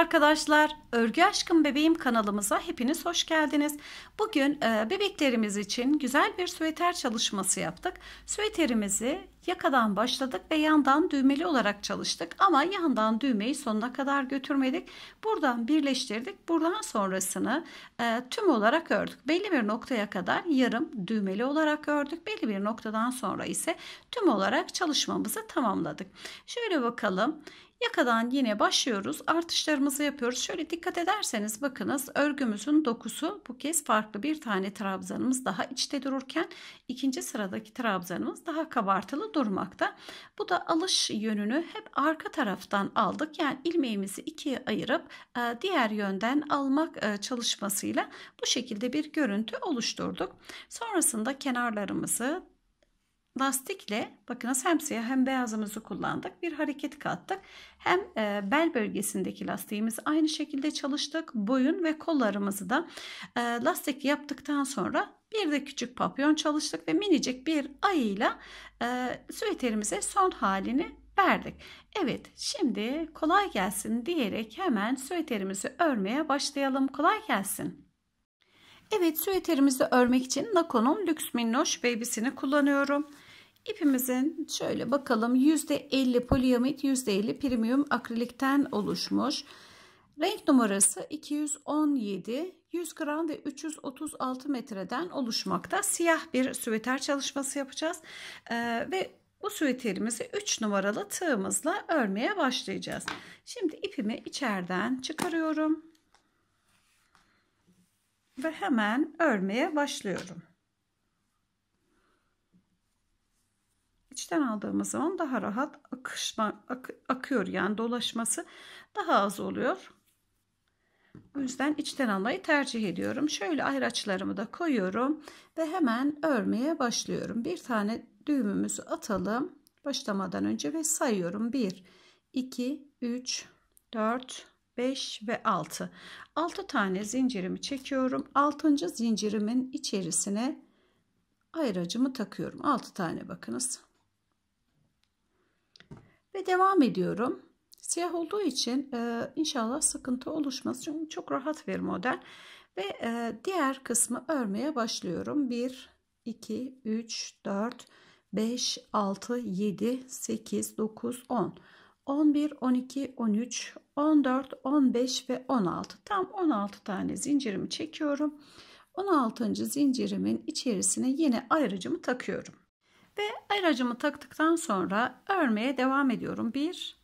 arkadaşlar. Örgü Aşkım Bebeğim kanalımıza hepiniz hoş geldiniz. Bugün e, bebeklerimiz için güzel bir süveter çalışması yaptık. Süveterimizi yakadan başladık ve yandan düğmeli olarak çalıştık. Ama yandan düğmeyi sonuna kadar götürmedik. Buradan birleştirdik. Buradan sonrasını e, tüm olarak ördük. Belli bir noktaya kadar yarım düğmeli olarak ördük. Belli bir noktadan sonra ise tüm olarak çalışmamızı tamamladık. Şöyle bakalım. Yakadan yine başlıyoruz. Artışlarımızı yapıyoruz. Şöyle dikkat ederseniz bakınız örgümüzün dokusu bu kez farklı bir tane trabzanımız daha içte dururken ikinci sıradaki trabzanımız daha kabartılı durmakta. Bu da alış yönünü hep arka taraftan aldık. Yani ilmeğimizi ikiye ayırıp e, diğer yönden almak e, çalışmasıyla bu şekilde bir görüntü oluşturduk. Sonrasında kenarlarımızı lastikle bakınız hem siyah hem beyazımızı kullandık. Bir hareket kattık. Hem e, bel bölgesindeki lastiğimiz aynı şekilde çalıştık. Boyun ve kollarımızı da e, lastik yaptıktan sonra bir de küçük papyon çalıştık ve minicik bir ayıyla e, süveterimize son halini verdik. Evet şimdi kolay gelsin diyerek hemen süveterimizi örmeye başlayalım. Kolay gelsin. Evet süveterimizi örmek için Nako'nun Lüks Minnoş Baby'sini kullanıyorum. İpimizin şöyle bakalım %50 poliamid %50 premium akrilikten oluşmuş. Renk numarası 217, 100 gram ve 336 metreden oluşmakta. Siyah bir süveter çalışması yapacağız. Ee, ve bu süveterimizi 3 numaralı tığımızla örmeye başlayacağız. Şimdi ipimi içeriden çıkarıyorum. Ve hemen örmeye başlıyorum. İçten aldığımız zaman daha rahat akışma, ak, akıyor yani dolaşması daha az oluyor. O yüzden içten almayı tercih ediyorum. Şöyle ayraçlarımı da koyuyorum ve hemen örmeye başlıyorum. Bir tane düğümümüzü atalım başlamadan önce ve sayıyorum. 1, 2, 3, 4, 5 ve 6. 6 tane zincirimi çekiyorum. 6. zincirimin içerisine ayracımı takıyorum. 6 tane bakınız. Ve devam ediyorum. Siyah olduğu için e, inşallah sıkıntı oluşmaz. Çünkü çok rahat bir model. Ve e, diğer kısmı örmeye başlıyorum. 1, 2, 3, 4, 5, 6, 7, 8, 9, 10. 11, 12, 13, 14, 15 ve 16. Tam 16 tane zincirimi çekiyorum. 16. zincirimin içerisine yine ayrıcımı takıyorum. Ve ayracımı taktıktan sonra örmeye devam ediyorum. 1,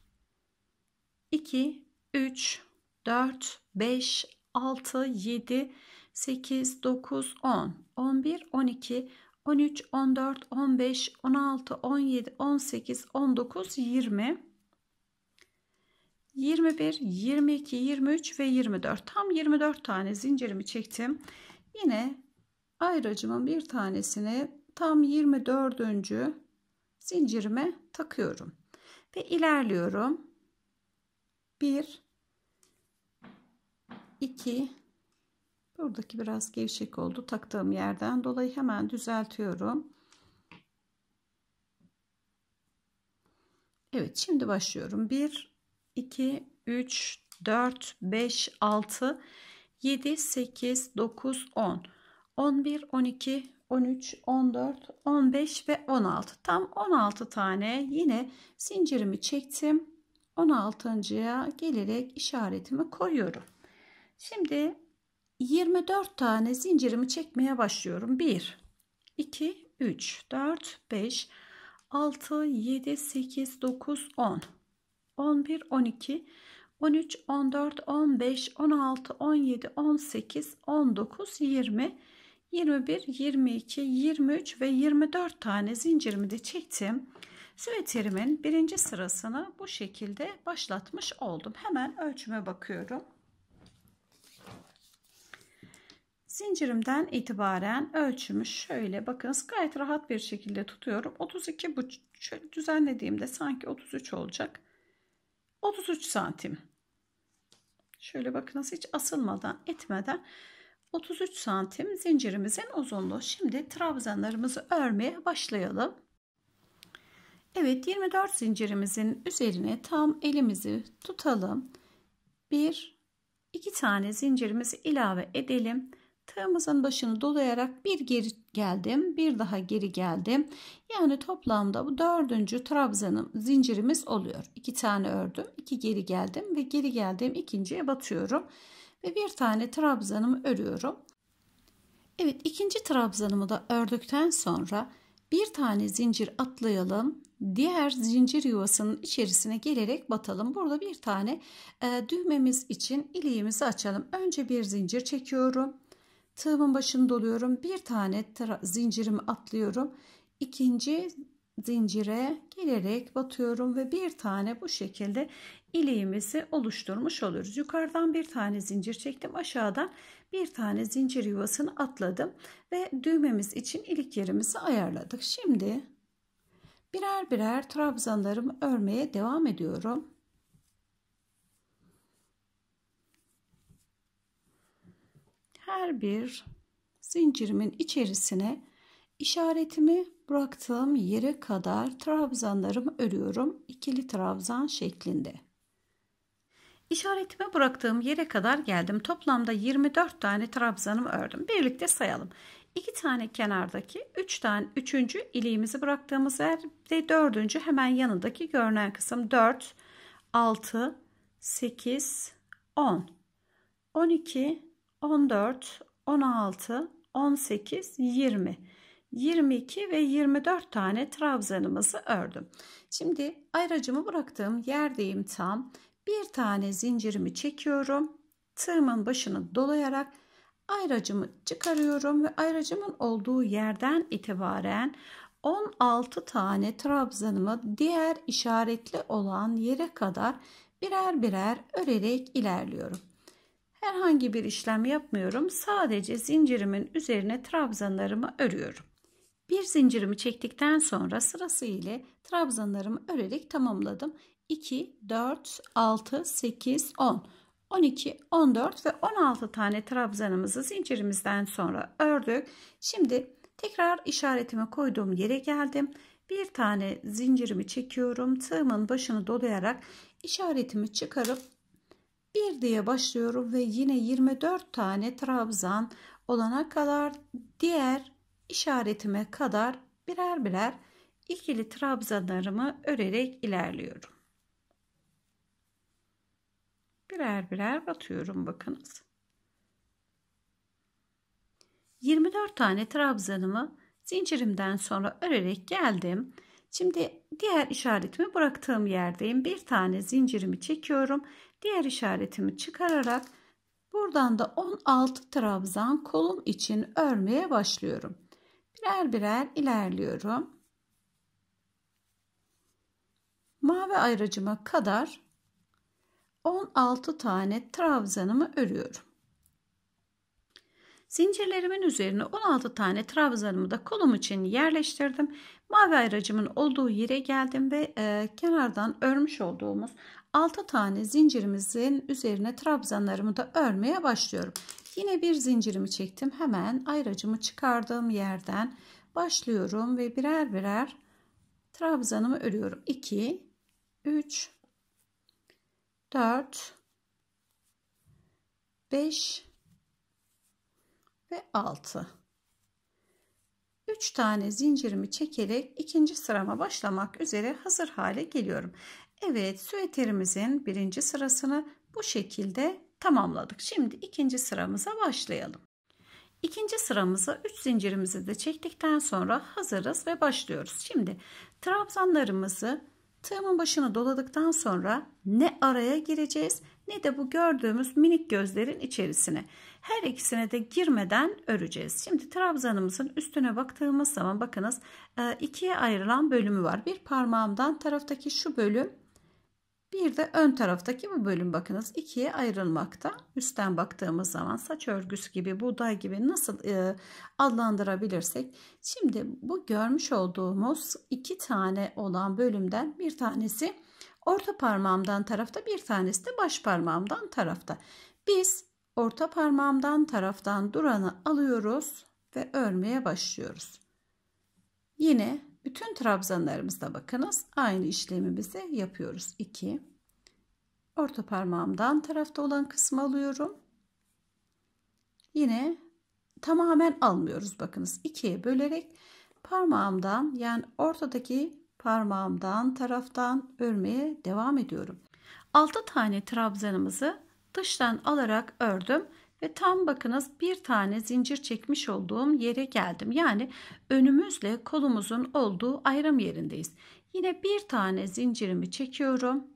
2, 3, 4, 5, 6, 7, 8, 9, 10, 11, 12, 13, 14, 15, 16, 17, 18, 19, 20, 21, 22, 23 ve 24. Tam 24 tane zincirimi çektim. Yine ayracımın bir tanesini tam 24. zincirime takıyorum ve ilerliyorum. 1 2 buradaki biraz gevşek oldu taktığım yerden dolayı hemen düzeltiyorum. Evet şimdi başlıyorum. 1 2 3 4 5 6 7 8 9 10 11 12 13, 14, 15 ve 16. Tam 16 tane yine zincirimi çektim. 16.ya gelerek işaretimi koyuyorum. Şimdi 24 tane zincirimi çekmeye başlıyorum. 1, 2, 3, 4, 5, 6, 7, 8, 9, 10, 11, 12, 13, 14, 15, 16, 17, 18, 19, 20, 21, 22, 23 ve 24 tane zincirimi de çektim. Süveterimin birinci sırasını bu şekilde başlatmış oldum. Hemen ölçüme bakıyorum. Zincirimden itibaren ölçümü şöyle bakınız gayet rahat bir şekilde tutuyorum. 32 bu düzenlediğimde sanki 33 olacak. 33 santim. Şöyle bakınız hiç asılmadan etmeden 33 santim zincirimizin uzunluğu. Şimdi trabzanlarımızı örmeye başlayalım. Evet 24 zincirimizin üzerine tam elimizi tutalım. 1 2 tane zincirimizi ilave edelim. Tığımızın başını dolayarak bir geri geldim, bir daha geri geldim. Yani toplamda bu dördüncü trabzanım zincirimiz oluyor. İki tane ördüm, iki geri geldim ve geri geldiğim ikinciye batıyorum ve bir tane trabzanımı örüyorum. Evet ikinci trabzanımı da ördükten sonra bir tane zincir atlayalım. Diğer zincir yuvasının içerisine gelerek batalım. Burada bir tane e, düğmemiz için iliğimizi açalım. Önce bir zincir çekiyorum. Tığımın başını doluyorum. Bir tane zincirimi atlıyorum. İkinci zincire gelerek batıyorum ve bir tane bu şekilde iliğimizi oluşturmuş oluyoruz. Yukarıdan bir tane zincir çektim. Aşağıdan bir tane zincir yuvasını atladım ve düğmemiz için ilik yerimizi ayarladık. Şimdi birer birer trabzanlarımı örmeye devam ediyorum. Her bir zincirimin içerisine işaretimi bıraktığım yere kadar trabzanlarımı örüyorum. ikili trabzan şeklinde. İşaretime bıraktığım yere kadar geldim. Toplamda 24 tane trabzanımı ördüm. Birlikte sayalım. 2 tane kenardaki 3 tane 3. iliğimizi bıraktığımız yerde 4. hemen yanındaki görünen kısım 4 6 8 10 12 14 16 18 20 22 ve 24 tane trabzanımızı ördüm. Şimdi ayracımı bıraktığım yerdeyim tam. Bir tane zincirimi çekiyorum. Tığımın başını dolayarak ayracımı çıkarıyorum ve ayracımın olduğu yerden itibaren 16 tane trabzanımı diğer işaretli olan yere kadar birer birer örerek ilerliyorum. Herhangi bir işlem yapmıyorum. Sadece zincirimin üzerine trabzanlarımı örüyorum. Bir zincirimi çektikten sonra sırasıyla trabzanlarımı örerek tamamladım. 2, 4, 6, 8, 10, 12, 14 ve 16 tane trabzanımızı zincirimizden sonra ördük. Şimdi tekrar işaretimi koyduğum yere geldim. Bir tane zincirimi çekiyorum. Tığımın başını dolayarak işaretimi çıkarıp bir diye başlıyorum ve yine 24 tane trabzan olana kadar diğer işaretime kadar birer birer ikili trabzanlarımı örerek ilerliyorum. Birer birer batıyorum bakınız. 24 tane trabzanımı zincirimden sonra örerek geldim. Şimdi diğer işaretimi bıraktığım yerdeyim. Bir tane zincirimi çekiyorum. Diğer işaretimi çıkararak buradan da 16 trabzan kolum için örmeye başlıyorum. Birer birer ilerliyorum. Mavi ayracıma kadar 16 tane trabzanımı örüyorum. Zincirlerimin üzerine 16 tane trabzanımı da kolum için yerleştirdim. Mavi ayracımın olduğu yere geldim ve e, kenardan örmüş olduğumuz 6 tane zincirimizin üzerine trabzanlarımı da örmeye başlıyorum. Yine bir zincirimi çektim. Hemen ayracımı çıkardığım yerden başlıyorum ve birer birer trabzanımı örüyorum. 2 3 4 5 ve 6 3 tane zincirimi çekerek ikinci sırama başlamak üzere hazır hale geliyorum. Evet süeterimizin birinci sırasını bu şekilde tamamladık. Şimdi ikinci sıramıza başlayalım. İkinci sıramıza 3 zincirimizi de çektikten sonra hazırız ve başlıyoruz. Şimdi trabzanlarımızı tığımın başını doladıktan sonra ne araya gireceğiz ne de bu gördüğümüz minik gözlerin içerisine. Her ikisine de girmeden öreceğiz. Şimdi trabzanımızın üstüne baktığımız zaman bakınız e, ikiye ayrılan bölümü var. Bir parmağımdan taraftaki şu bölüm bir de ön taraftaki bu bölüm bakınız ikiye ayrılmakta. Üstten baktığımız zaman saç örgüsü gibi, buğday gibi nasıl e, adlandırabilirsek. Şimdi bu görmüş olduğumuz iki tane olan bölümden bir tanesi orta parmağımdan tarafta, bir tanesi de baş parmağımdan tarafta. Biz orta parmağımdan taraftan duranı alıyoruz ve örmeye başlıyoruz. Yine bütün trabzanlarımızda bakınız aynı işlemimizi yapıyoruz. 2 orta parmağımdan tarafta olan kısmı alıyorum. Yine tamamen almıyoruz bakınız ikiye bölerek parmağımdan yani ortadaki parmağımdan taraftan örmeye devam ediyorum. 6 tane trabzanımızı dıştan alarak ördüm ve tam bakınız bir tane zincir çekmiş olduğum yere geldim. Yani önümüzle kolumuzun olduğu ayrım yerindeyiz. Yine bir tane zincirimi çekiyorum.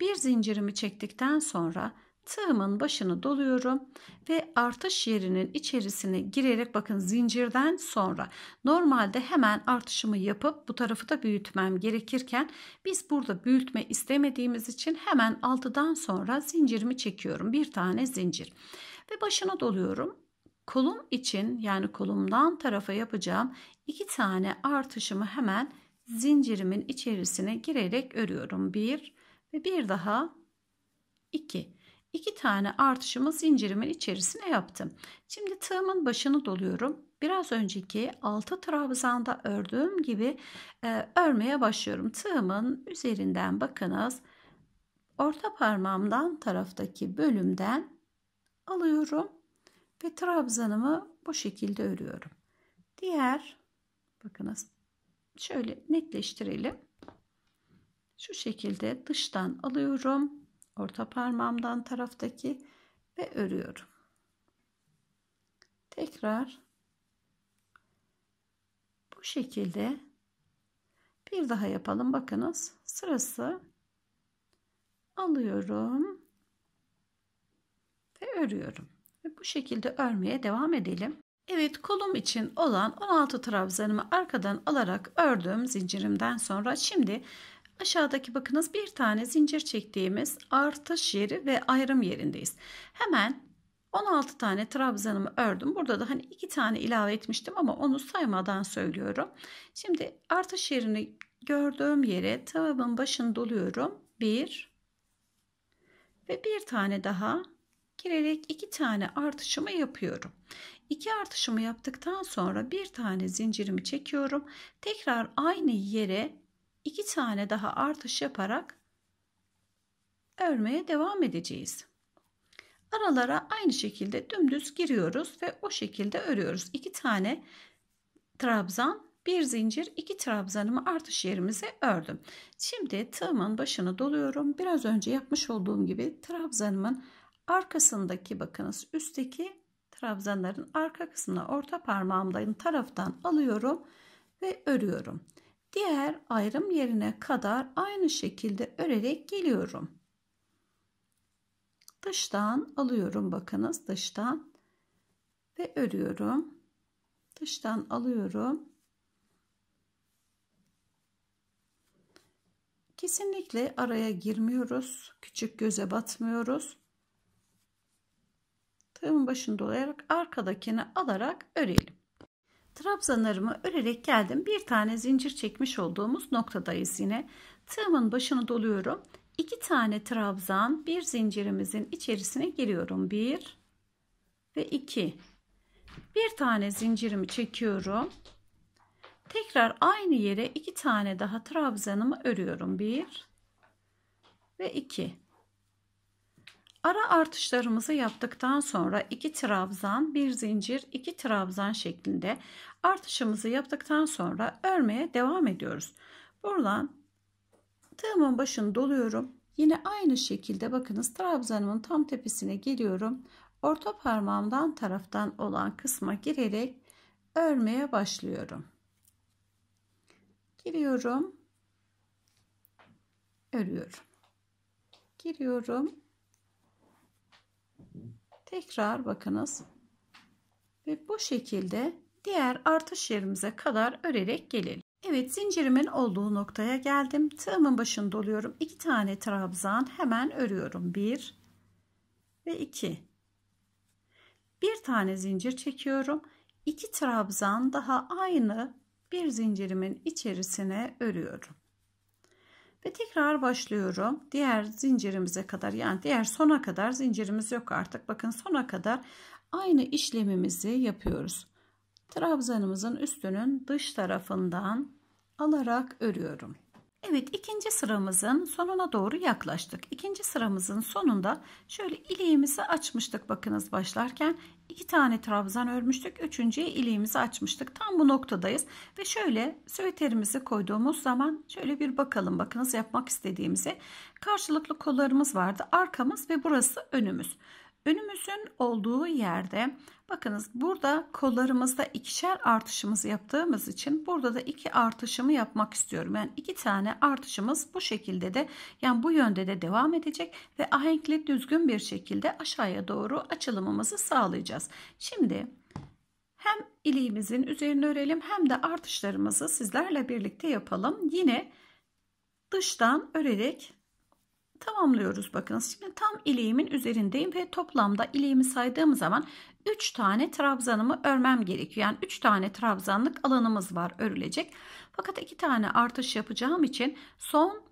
Bir zincirimi çektikten sonra tığımın başını doluyorum ve artış yerinin içerisine girerek bakın zincirden sonra normalde hemen artışımı yapıp bu tarafı da büyütmem gerekirken biz burada büyütme istemediğimiz için hemen altıdan sonra zincirimi çekiyorum. Bir tane zincir. Ve başını doluyorum. Kolum için yani kolumdan tarafa yapacağım iki tane artışımı hemen zincirimin içerisine girerek örüyorum. Bir ve bir daha iki 2 tane artışımı zincirimin içerisine yaptım. Şimdi tığımın başını doluyorum. Biraz önceki 6 trabzanda ördüğüm gibi e, örmeye başlıyorum. Tığımın üzerinden bakınız orta parmağımdan taraftaki bölümden alıyorum ve trabzanımı bu şekilde örüyorum. Diğer bakınız şöyle netleştirelim. Şu şekilde dıştan alıyorum orta parmağımdan taraftaki ve örüyorum. Tekrar bu şekilde bir daha yapalım. Bakınız sırası alıyorum ve örüyorum. Ve bu şekilde örmeye devam edelim. Evet kolum için olan 16 trabzanımı arkadan alarak ördüm zincirimden sonra şimdi Aşağıdaki bakınız bir tane zincir çektiğimiz artış yeri ve ayrım yerindeyiz. Hemen 16 tane trabzanımı ördüm. Burada da hani iki tane ilave etmiştim ama onu saymadan söylüyorum. Şimdi artış yerini gördüğüm yere tığımın başını doluyorum. Bir ve bir tane daha girerek iki tane artışımı yapıyorum. İki artışımı yaptıktan sonra bir tane zincirimi çekiyorum. Tekrar aynı yere iki tane daha artış yaparak örmeye devam edeceğiz. Aralara aynı şekilde dümdüz giriyoruz ve o şekilde örüyoruz. İki tane trabzan, bir zincir, iki trabzanımı artış yerimize ördüm. Şimdi tığımın başını doluyorum. Biraz önce yapmış olduğum gibi trabzanımın arkasındaki bakınız üstteki trabzanların arka kısmına orta parmağımdan taraftan alıyorum ve örüyorum diğer ayrım yerine kadar aynı şekilde örerek geliyorum. Dıştan alıyorum bakınız dıştan ve örüyorum. Dıştan alıyorum. Kesinlikle araya girmiyoruz. Küçük göze batmıyoruz. Tığımın başını dolayarak arkadakini alarak örelim. Trabzanlarımı örerek geldim. Bir tane zincir çekmiş olduğumuz noktadayız yine. Tığımın başını doluyorum. İki tane trabzan bir zincirimizin içerisine giriyorum. Bir ve iki. Bir tane zincirimi çekiyorum. Tekrar aynı yere iki tane daha trabzanımı örüyorum. Bir ve iki. Ara artışlarımızı yaptıktan sonra iki trabzan, bir zincir, iki trabzan şeklinde artışımızı yaptıktan sonra örmeye devam ediyoruz. Buradan tığımın başını doluyorum. Yine aynı şekilde bakınız trabzanımın tam tepesine geliyorum. Orta parmağımdan taraftan olan kısma girerek örmeye başlıyorum. Giriyorum. Örüyorum. Giriyorum Tekrar bakınız. Ve bu şekilde diğer artış yerimize kadar örerek gelelim. Evet zincirimin olduğu noktaya geldim. Tığımın başını doluyorum. 2 tane trabzan hemen örüyorum. 1 ve 2. Bir tane zincir çekiyorum. 2 trabzan daha aynı bir zincirimin içerisine örüyorum. Ve tekrar başlıyorum. Diğer zincirimize kadar yani diğer sona kadar zincirimiz yok artık. Bakın sona kadar aynı işlemimizi yapıyoruz. Trabzanımızın üstünün dış tarafından alarak örüyorum. Evet ikinci sıramızın sonuna doğru yaklaştık. İkinci sıramızın sonunda şöyle iliğimizi açmıştık bakınız başlarken. iki tane trabzan örmüştük. Üçüncüye iliğimizi açmıştık. Tam bu noktadayız. Ve şöyle süveterimizi koyduğumuz zaman şöyle bir bakalım. Bakınız yapmak istediğimizi. Karşılıklı kollarımız vardı. Arkamız ve burası önümüz. Önümüzün olduğu yerde bakınız burada kollarımızda ikişer artışımızı yaptığımız için burada da iki artışımı yapmak istiyorum. Yani iki tane artışımız bu şekilde de yani bu yönde de devam edecek ve ahenkli düzgün bir şekilde aşağıya doğru açılımımızı sağlayacağız. Şimdi hem iliğimizin üzerine örelim hem de artışlarımızı sizlerle birlikte yapalım. Yine dıştan örerek tamamlıyoruz bakınız. Şimdi tam iliğimin üzerindeyim ve toplamda iliğimi saydığım zaman 3 tane trabzanımı örmem gerekiyor. Yani 3 tane trabzanlık alanımız var örülecek. Fakat 2 tane artış yapacağım için son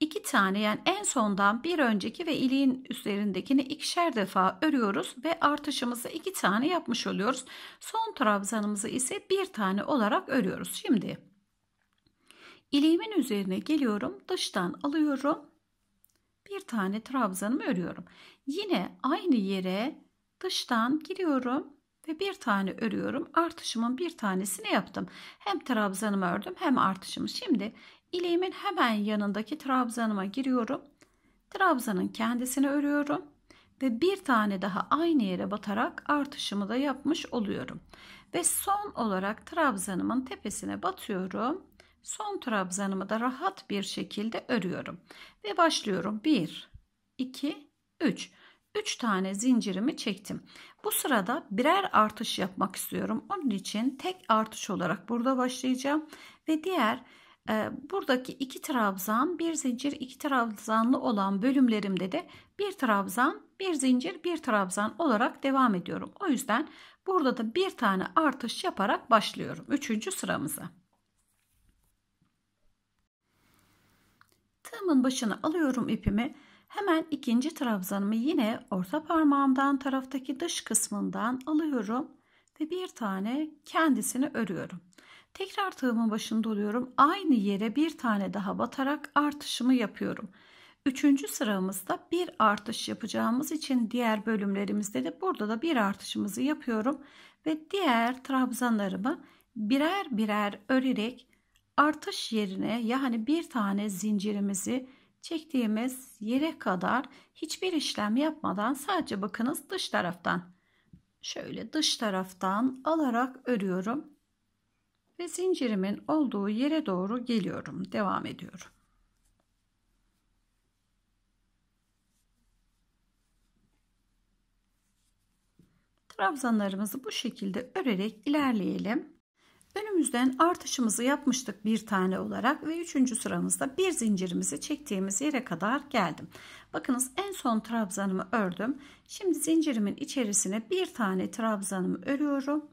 2 tane yani en sondan bir önceki ve iliğin üzerindekini ikişer defa örüyoruz ve artışımızı 2 tane yapmış oluyoruz. Son trabzanımızı ise bir tane olarak örüyoruz. Şimdi iliğimin üzerine geliyorum. Dıştan alıyorum bir tane trabzanımı örüyorum. Yine aynı yere dıştan giriyorum ve bir tane örüyorum. Artışımın bir tanesini yaptım. Hem trabzanımı ördüm hem artışımı. Şimdi iliğimin hemen yanındaki trabzanıma giriyorum. Trabzanın kendisini örüyorum ve bir tane daha aynı yere batarak artışımı da yapmış oluyorum. Ve son olarak trabzanımın tepesine batıyorum Son trabzanımı da rahat bir şekilde örüyorum. Ve başlıyorum. 1, 2, 3. 3 tane zincirimi çektim. Bu sırada birer artış yapmak istiyorum. Onun için tek artış olarak burada başlayacağım. Ve diğer e, buradaki iki trabzan, bir zincir, iki trabzanlı olan bölümlerimde de bir trabzan, bir zincir, bir trabzan olarak devam ediyorum. O yüzden burada da bir tane artış yaparak başlıyorum. Üçüncü sıramıza. Tığımın başına alıyorum ipimi. Hemen ikinci trabzanımı yine orta parmağımdan taraftaki dış kısmından alıyorum ve bir tane kendisini örüyorum. Tekrar tığımın başında oluyorum. Aynı yere bir tane daha batarak artışımı yapıyorum. Üçüncü sıramızda bir artış yapacağımız için diğer bölümlerimizde de burada da bir artışımızı yapıyorum. Ve diğer trabzanlarımı birer birer örerek artış yerine yani bir tane zincirimizi çektiğimiz yere kadar hiçbir işlem yapmadan sadece bakınız dış taraftan. Şöyle dış taraftan alarak örüyorum ve zincirimin olduğu yere doğru geliyorum. Devam ediyorum. Trabzanlarımızı bu şekilde örerek ilerleyelim Önümüzden artışımızı yapmıştık bir tane olarak ve üçüncü sıramızda bir zincirimizi çektiğimiz yere kadar geldim. Bakınız en son trabzanımı ördüm. Şimdi zincirimin içerisine bir tane trabzanımı örüyorum.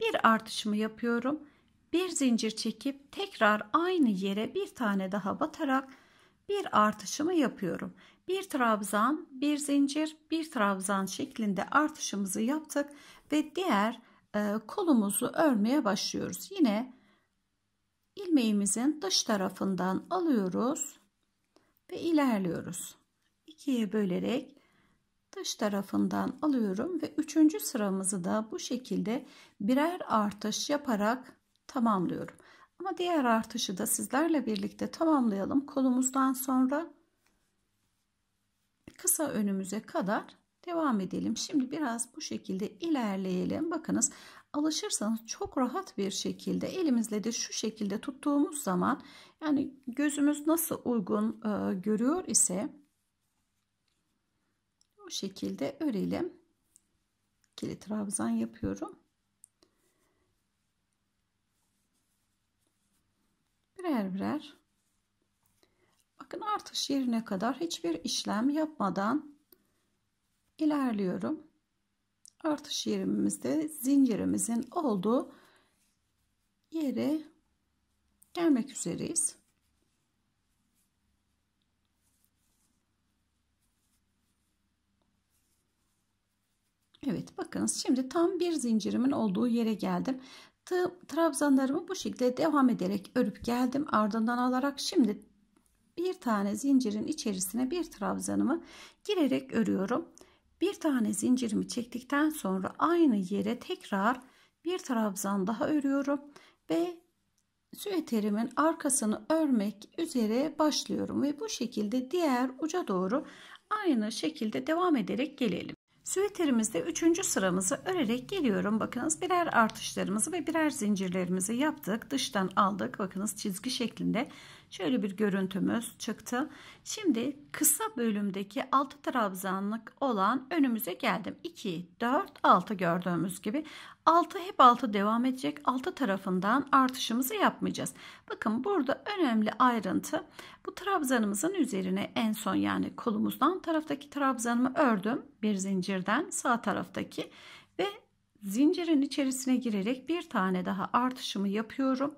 Bir artışımı yapıyorum. Bir zincir çekip tekrar aynı yere bir tane daha batarak bir artışımı yapıyorum. Bir trabzan, bir zincir, bir trabzan şeklinde artışımızı yaptık ve diğer kolumuzu örmeye başlıyoruz. Yine ilmeğimizin dış tarafından alıyoruz ve ilerliyoruz. İkiye bölerek dış tarafından alıyorum ve üçüncü sıramızı da bu şekilde birer artış yaparak tamamlıyorum. Ama diğer artışı da sizlerle birlikte tamamlayalım. Kolumuzdan sonra kısa önümüze kadar Devam edelim. Şimdi biraz bu şekilde ilerleyelim. Bakınız alışırsanız çok rahat bir şekilde elimizle de şu şekilde tuttuğumuz zaman yani gözümüz nasıl uygun e, görüyor ise bu şekilde örelim. İkili trabzan yapıyorum. Birer birer bakın artış yerine kadar hiçbir işlem yapmadan ilerliyorum. Artış yerimizde zincirimizin olduğu yere gelmek üzereyiz. Evet bakınız şimdi tam bir zincirimin olduğu yere geldim. Trabzanlarımı bu şekilde devam ederek örüp geldim. Ardından alarak şimdi bir tane zincirin içerisine bir trabzanımı girerek örüyorum. Bir tane zincirimi çektikten sonra aynı yere tekrar bir trabzan daha örüyorum ve süeterimin arkasını örmek üzere başlıyorum ve bu şekilde diğer uca doğru aynı şekilde devam ederek gelelim. Süveterimizde 3. sıramızı örerek geliyorum. Bakınız birer artışlarımızı ve birer zincirlerimizi yaptık. Dıştan aldık. Bakınız çizgi şeklinde şöyle bir görüntümüz çıktı. Şimdi kısa bölümdeki 6 trabzanlık olan önümüze geldim. 2, 4, 6 gördüğümüz gibi 6 hep 6 devam edecek. 6 tarafından artışımızı yapmayacağız. Bakın burada önemli ayrıntı bu trabzanımızın üzerine en son yani kolumuzdan taraftaki trabzanımı ördüm. Bir zincirden sağ taraftaki ve zincirin içerisine girerek bir tane daha artışımı yapıyorum.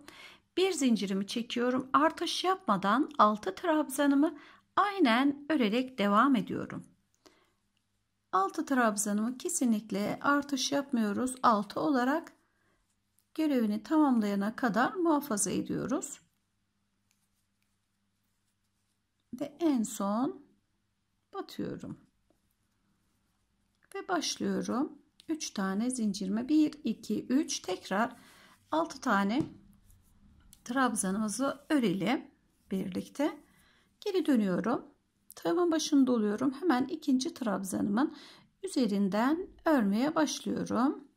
Bir zincirimi çekiyorum. Artış yapmadan 6 trabzanımı aynen örerek devam ediyorum. 6 trabzanımı kesinlikle artış yapmıyoruz. 6 olarak görevini tamamlayana kadar muhafaza ediyoruz. Ve en son batıyorum. Ve başlıyorum. 3 tane zincirime 1 2 3 tekrar 6 tane trabzanımızı örelim birlikte. Geri dönüyorum. Tığımın başını doluyorum. Hemen ikinci trabzanımın üzerinden örmeye başlıyorum.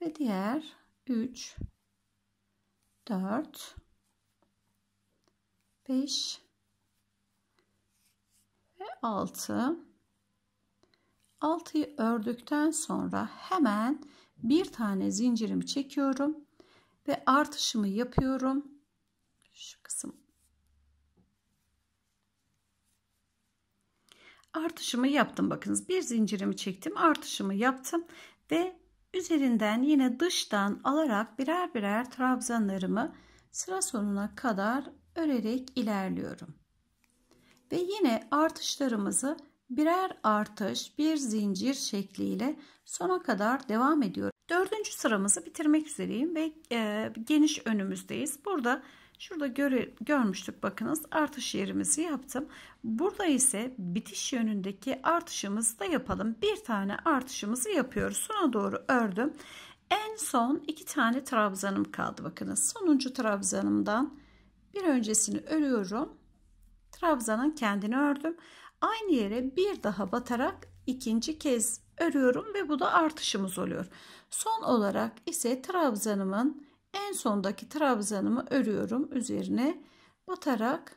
Ve diğer 3 4 5 ve 6 6'yı ördükten sonra hemen bir tane zincirimi çekiyorum ve artışımı yapıyorum. Şu kısım. Artışımı yaptım. Bakınız bir zincirimi çektim artışımı yaptım ve üzerinden yine dıştan alarak birer birer trabzanlarımı sıra sonuna kadar örerek ilerliyorum. Ve yine artışlarımızı birer artış bir zincir şekliyle sona kadar devam ediyorum dördüncü sıramızı bitirmek üzereyim ve e, geniş önümüzdeyiz burada Şurada göre, görmüştük bakınız artış yerimizi yaptım. Burada ise bitiş yönündeki artışımızı da yapalım. Bir tane artışımızı yapıyoruz. Sona doğru ördüm. En son iki tane trabzanım kaldı bakınız. Sonuncu trabzanımdan bir öncesini örüyorum. Trabzanın kendini ördüm. Aynı yere bir daha batarak ikinci kez örüyorum ve bu da artışımız oluyor. Son olarak ise trabzanımın en sondaki trabzanımı örüyorum üzerine batarak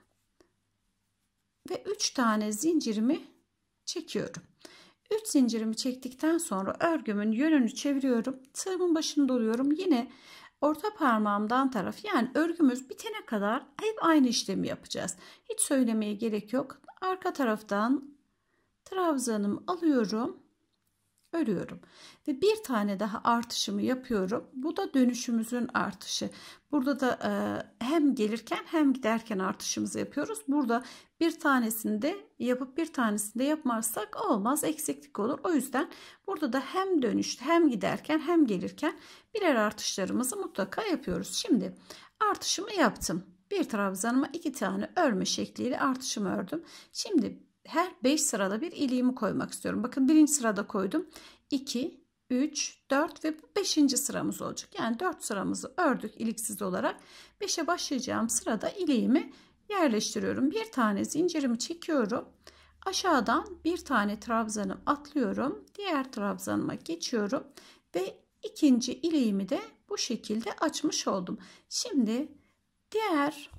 ve 3 tane zincirimi çekiyorum. 3 zincirimi çektikten sonra örgümün yönünü çeviriyorum. Tığımın başını doluyorum. Yine orta parmağımdan taraf yani örgümüz bitene kadar hep aynı işlemi yapacağız. Hiç söylemeye gerek yok. Arka taraftan trabzanımı alıyorum örüyorum ve bir tane daha artışımı yapıyorum. Bu da dönüşümüzün artışı. Burada da e, hem gelirken hem giderken artışımızı yapıyoruz. Burada bir tanesini de yapıp bir tanesini de yapmazsak olmaz eksiklik olur. O yüzden burada da hem dönüşte hem giderken hem gelirken birer artışlarımızı mutlaka yapıyoruz. Şimdi artışımı yaptım. Bir trabzanıma iki tane örme şekliyle artışımı ördüm. Şimdi her 5 sırada bir iliğimi koymak istiyorum. Bakın birinci sırada koydum. 2, 3, 4 ve 5. sıramız olacak. Yani 4 sıramızı ördük iliksiz olarak. 5'e başlayacağım sırada iliğimi yerleştiriyorum. Bir tane zincirimi çekiyorum. Aşağıdan bir tane trabzanım atlıyorum. Diğer trabzanıma geçiyorum. Ve ikinci iliğimi de bu şekilde açmış oldum. Şimdi diğer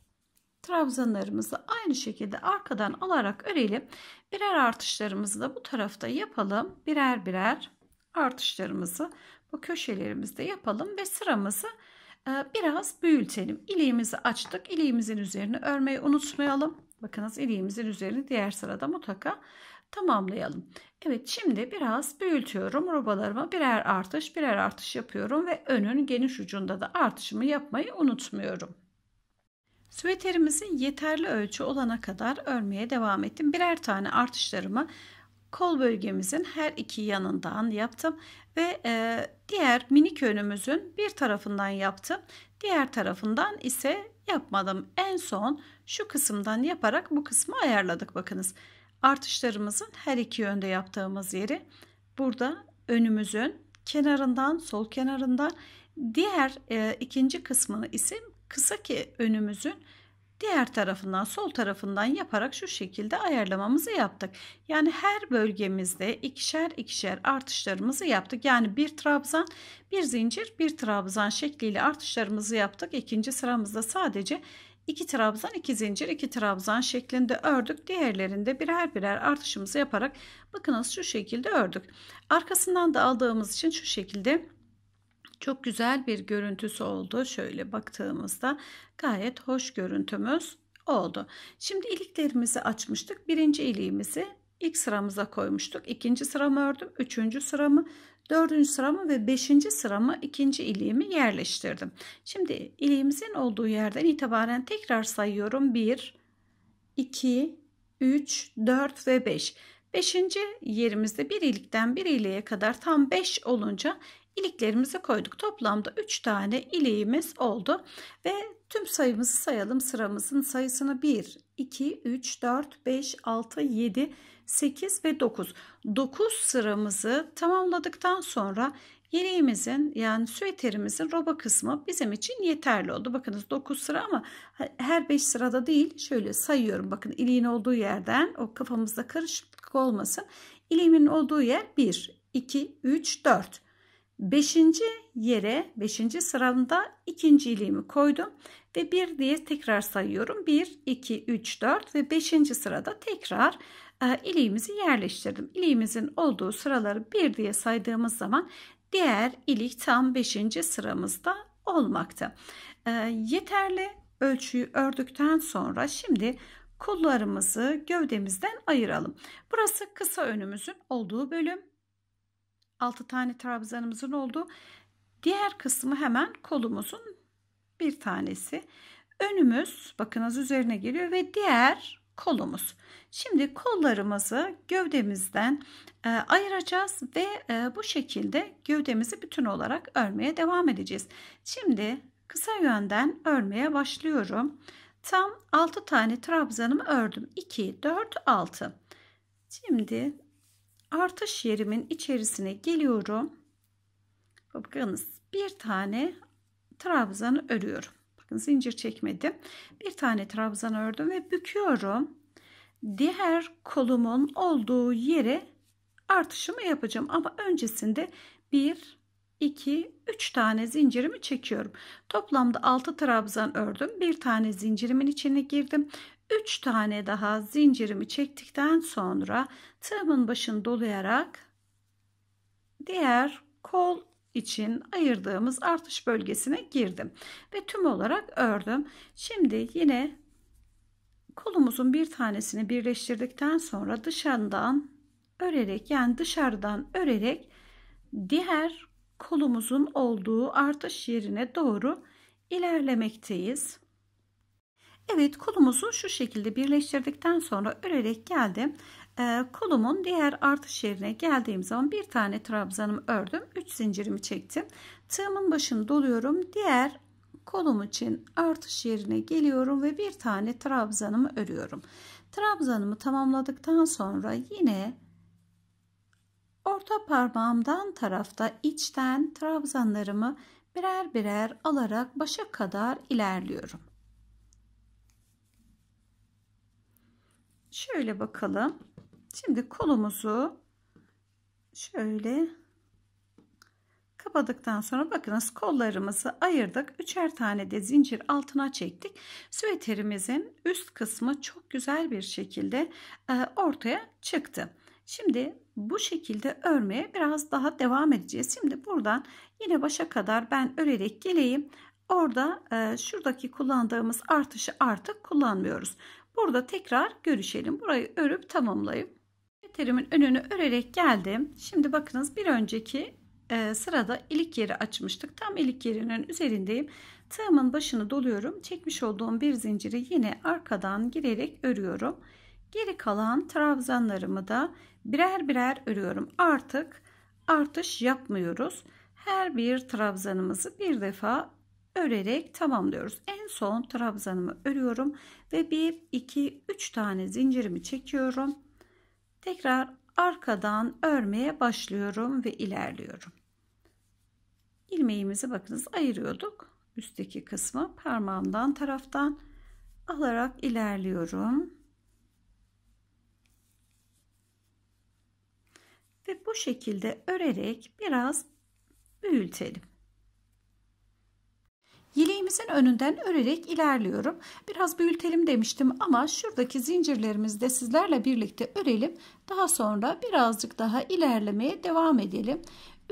trabzanlarımızı aynı şekilde arkadan alarak örelim. Birer artışlarımızı da bu tarafta yapalım. Birer birer artışlarımızı bu köşelerimizde yapalım ve sıramızı e, biraz büyütelim. İliğimizi açtık. İliğimizin üzerine örmeyi unutmayalım. Bakınız iliğimizin üzerini diğer sırada mutlaka tamamlayalım. Evet şimdi biraz büyütüyorum. Robalarıma birer artış birer artış yapıyorum ve önün geniş ucunda da artışımı yapmayı unutmuyorum. Süveterimizin yeterli ölçü olana kadar örmeye devam ettim. Birer tane artışlarımı kol bölgemizin her iki yanından yaptım ve e, diğer minik önümüzün bir tarafından yaptım. Diğer tarafından ise yapmadım. En son şu kısımdan yaparak bu kısmı ayarladık bakınız. Artışlarımızın her iki yönde yaptığımız yeri burada önümüzün kenarından sol kenarından diğer e, ikinci kısmını ise kısa ki önümüzün diğer tarafından sol tarafından yaparak şu şekilde ayarlamamızı yaptık. Yani her bölgemizde ikişer ikişer artışlarımızı yaptık. Yani bir trabzan bir zincir bir trabzan şekliyle artışlarımızı yaptık. İkinci sıramızda sadece 2 trabzan 2 zincir 2 trabzan şeklinde ördük. Diğerlerinde birer birer artışımızı yaparak bakınız şu şekilde ördük. Arkasından da aldığımız için şu şekilde çok güzel bir görüntüsü oldu. Şöyle baktığımızda gayet hoş görüntümüz oldu. Şimdi iliklerimizi açmıştık. Birinci iliğimizi ilk sıramıza koymuştuk. İkinci sıramı ördüm. Üçüncü sıramı, dördüncü sıramı ve beşinci sıramı ikinci iliğimi yerleştirdim. Şimdi iliğimizin olduğu yerden itibaren tekrar sayıyorum. 1, 2, 3, 4 ve 5. Beşinci yerimizde bir ilikten bir iliğe kadar tam 5 olunca iliklerimizi koyduk. Toplamda 3 tane iliğimiz oldu ve tüm sayımızı sayalım. Sıramızın sayısını 1, 2, 3, 4, 5, 6, 7, 8 ve 9. 9 sıramızı tamamladıktan sonra yeleğimizin yani süeterimizin roba kısmı bizim için yeterli oldu. Bakınız 9 sıra ama her 5 sırada değil. Şöyle sayıyorum. Bakın iliğin olduğu yerden o kafamızda karışıklık olmasın. İliğimin olduğu yer 1, 2, 3, 4. Beşinci yere, beşinci sıramda ikinci iliğimi koydum ve bir diye tekrar sayıyorum. 1, 2, 3, 4 ve beşinci sırada tekrar e, iliğimizi yerleştirdim. İliğimizin olduğu sıraları bir diye saydığımız zaman diğer ilik tam beşinci sıramızda olmakta. E, yeterli ölçüyü ördükten sonra şimdi kollarımızı gövdemizden ayıralım. Burası kısa önümüzün olduğu bölüm. 6 tane trabzanımızın olduğu diğer kısmı hemen kolumuzun bir tanesi. Önümüz bakınız üzerine geliyor ve diğer kolumuz. Şimdi kollarımızı gövdemizden e, ayıracağız ve e, bu şekilde gövdemizi bütün olarak örmeye devam edeceğiz. Şimdi kısa yönden örmeye başlıyorum. Tam 6 tane trabzanımı ördüm. 2, 4, 6. Şimdi artış yerimin içerisine geliyorum. Bakınız bir tane trabzanı örüyorum. Bakın zincir çekmedim. Bir tane trabzan ördüm ve büküyorum. Diğer kolumun olduğu yere artışımı yapacağım. Ama öncesinde bir, iki, üç tane zincirimi çekiyorum. Toplamda altı trabzan ördüm. Bir tane zincirimin içine girdim. 3 tane daha zincirimi çektikten sonra tığımın başını dolayarak diğer kol için ayırdığımız artış bölgesine girdim ve tüm olarak ördüm. Şimdi yine kolumuzun bir tanesini birleştirdikten sonra dışarıdan örerek yani dışarıdan örerek diğer kolumuzun olduğu artış yerine doğru ilerlemekteyiz. Evet kolumuzu şu şekilde birleştirdikten sonra örerek geldim. Ee, kolumun diğer artış yerine geldiğim zaman bir tane trabzanımı ördüm. 3 zincirimi çektim. Tığımın başını doluyorum. Diğer kolum için artış yerine geliyorum ve bir tane trabzanımı örüyorum. Trabzanımı tamamladıktan sonra yine orta parmağımdan tarafta içten trabzanlarımı birer birer alarak başa kadar ilerliyorum. Şöyle bakalım. Şimdi kolumuzu şöyle kapadıktan sonra bakınız kollarımızı ayırdık. Üçer tane de zincir altına çektik. Süveterimizin üst kısmı çok güzel bir şekilde e, ortaya çıktı. Şimdi bu şekilde örmeye biraz daha devam edeceğiz. Şimdi buradan yine başa kadar ben örerek geleyim. Orada e, şuradaki kullandığımız artışı artık kullanmıyoruz. Burada tekrar görüşelim. Burayı örüp tamamlayıp terimin önünü örerek geldim. Şimdi bakınız bir önceki e, sırada ilik yeri açmıştık. Tam ilik yerinin üzerindeyim. Tığımın başını doluyorum. Çekmiş olduğum bir zinciri yine arkadan girerek örüyorum. Geri kalan trabzanlarımı da birer birer örüyorum. Artık artış yapmıyoruz. Her bir trabzanımızı bir defa örerek tamamlıyoruz. En son trabzanımı örüyorum ve 1 2 3 tane zincirimi çekiyorum. Tekrar arkadan örmeye başlıyorum ve ilerliyorum. İlmeğimizi bakınız ayırıyorduk. Üstteki kısmı parmağımdan taraftan alarak ilerliyorum. Ve bu şekilde örerek biraz büyütelim. Yeleğimizin önünden örerek ilerliyorum. Biraz büyütelim demiştim ama şuradaki zincirlerimizi de sizlerle birlikte örelim. Daha sonra birazcık daha ilerlemeye devam edelim.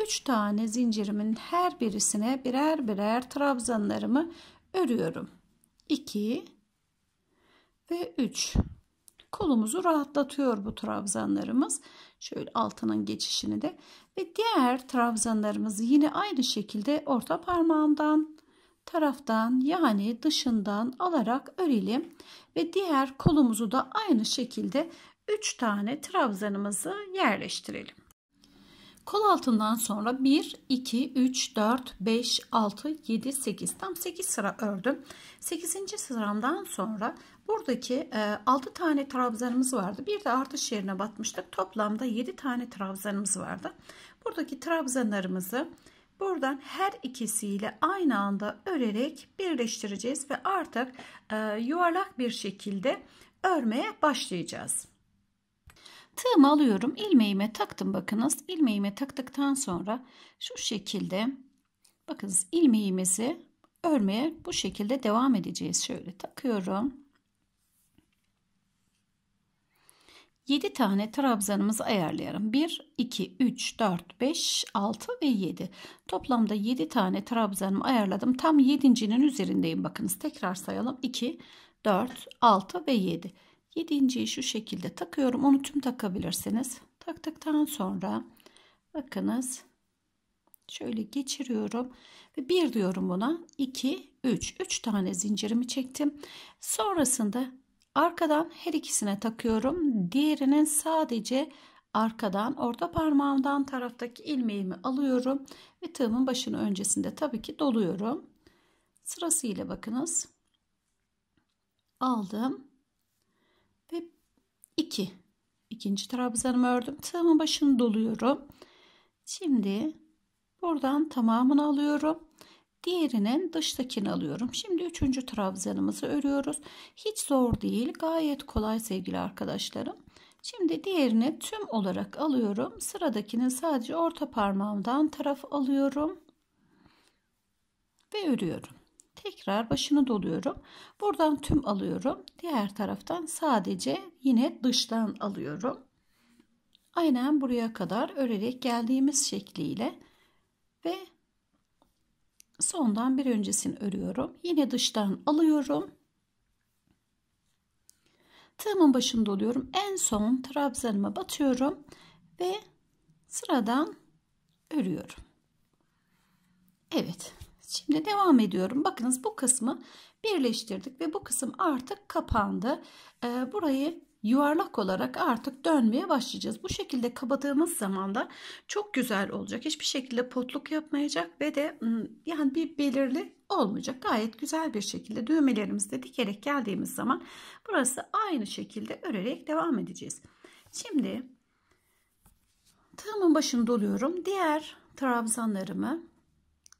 3 tane zincirimin her birisine birer birer trabzanlarımı örüyorum. 2 ve 3 kolumuzu rahatlatıyor bu trabzanlarımız. Şöyle altının geçişini de ve diğer trabzanlarımızı yine aynı şekilde orta parmağımdan taraftan yani dışından alarak örelim ve diğer kolumuzu da aynı şekilde 3 tane trabzanımızı yerleştirelim. Kol altından sonra 1, 2, 3, 4, 5, 6, 7, 8 tam 8 sıra ördüm. 8. sıramdan sonra buradaki e, 6 tane trabzanımız vardı. Bir de artış yerine batmıştık. Toplamda 7 tane trabzanımız vardı. Buradaki trabzanlarımızı buradan her ikisiyle aynı anda örerek birleştireceğiz ve artık e, yuvarlak bir şekilde örmeye başlayacağız. Tığımı alıyorum. ilmeğime taktım bakınız. ilmeğime taktıktan sonra şu şekilde bakınız ilmeğimizi örmeye bu şekilde devam edeceğiz. Şöyle takıyorum. 7 tane trabzanımızı ayarlayalım. 1, 2, 3, 4, 5, 6 ve 7. Toplamda 7 tane trabzanımı ayarladım. Tam 7.'nin üzerindeyim. Bakınız tekrar sayalım. 2, 4, 6 ve 7. Yedinciyi şu şekilde takıyorum. Onu tüm takabilirsiniz. Taktıktan sonra bakınız şöyle geçiriyorum ve bir diyorum buna 2 3 3 tane zincirimi çektim. Sonrasında arkadan her ikisine takıyorum. Diğerinin sadece arkadan orta parmağımdan taraftaki ilmeğimi alıyorum ve tığımın başını öncesinde tabii ki doluyorum. Sırasıyla bakınız. Aldım 2 ikinci trabzanımı ördüm tığımın başını doluyorum şimdi buradan tamamını alıyorum diğerinin dıştakini alıyorum şimdi üçüncü trabzanımızı örüyoruz hiç zor değil gayet kolay sevgili arkadaşlarım şimdi diğerini tüm olarak alıyorum sıradakini sadece orta parmağımdan taraf alıyorum ve örüyorum tekrar başını doluyorum. Buradan tüm alıyorum. Diğer taraftan sadece yine dıştan alıyorum. Aynen buraya kadar örerek geldiğimiz şekliyle ve sondan bir öncesini örüyorum. Yine dıştan alıyorum. Tığımın başını doluyorum. En son trabzanıma batıyorum ve sıradan örüyorum. Evet. Şimdi devam ediyorum. Bakınız bu kısmı birleştirdik ve bu kısım artık kapandı. Ee, burayı yuvarlak olarak artık dönmeye başlayacağız. Bu şekilde kapadığımız zaman da çok güzel olacak. Hiçbir şekilde potluk yapmayacak ve de yani bir belirli olmayacak. Gayet güzel bir şekilde düğmelerimizi dikerek geldiğimiz zaman burası aynı şekilde örerek devam edeceğiz. Şimdi tığımın başını doluyorum. Diğer trabzanlarımı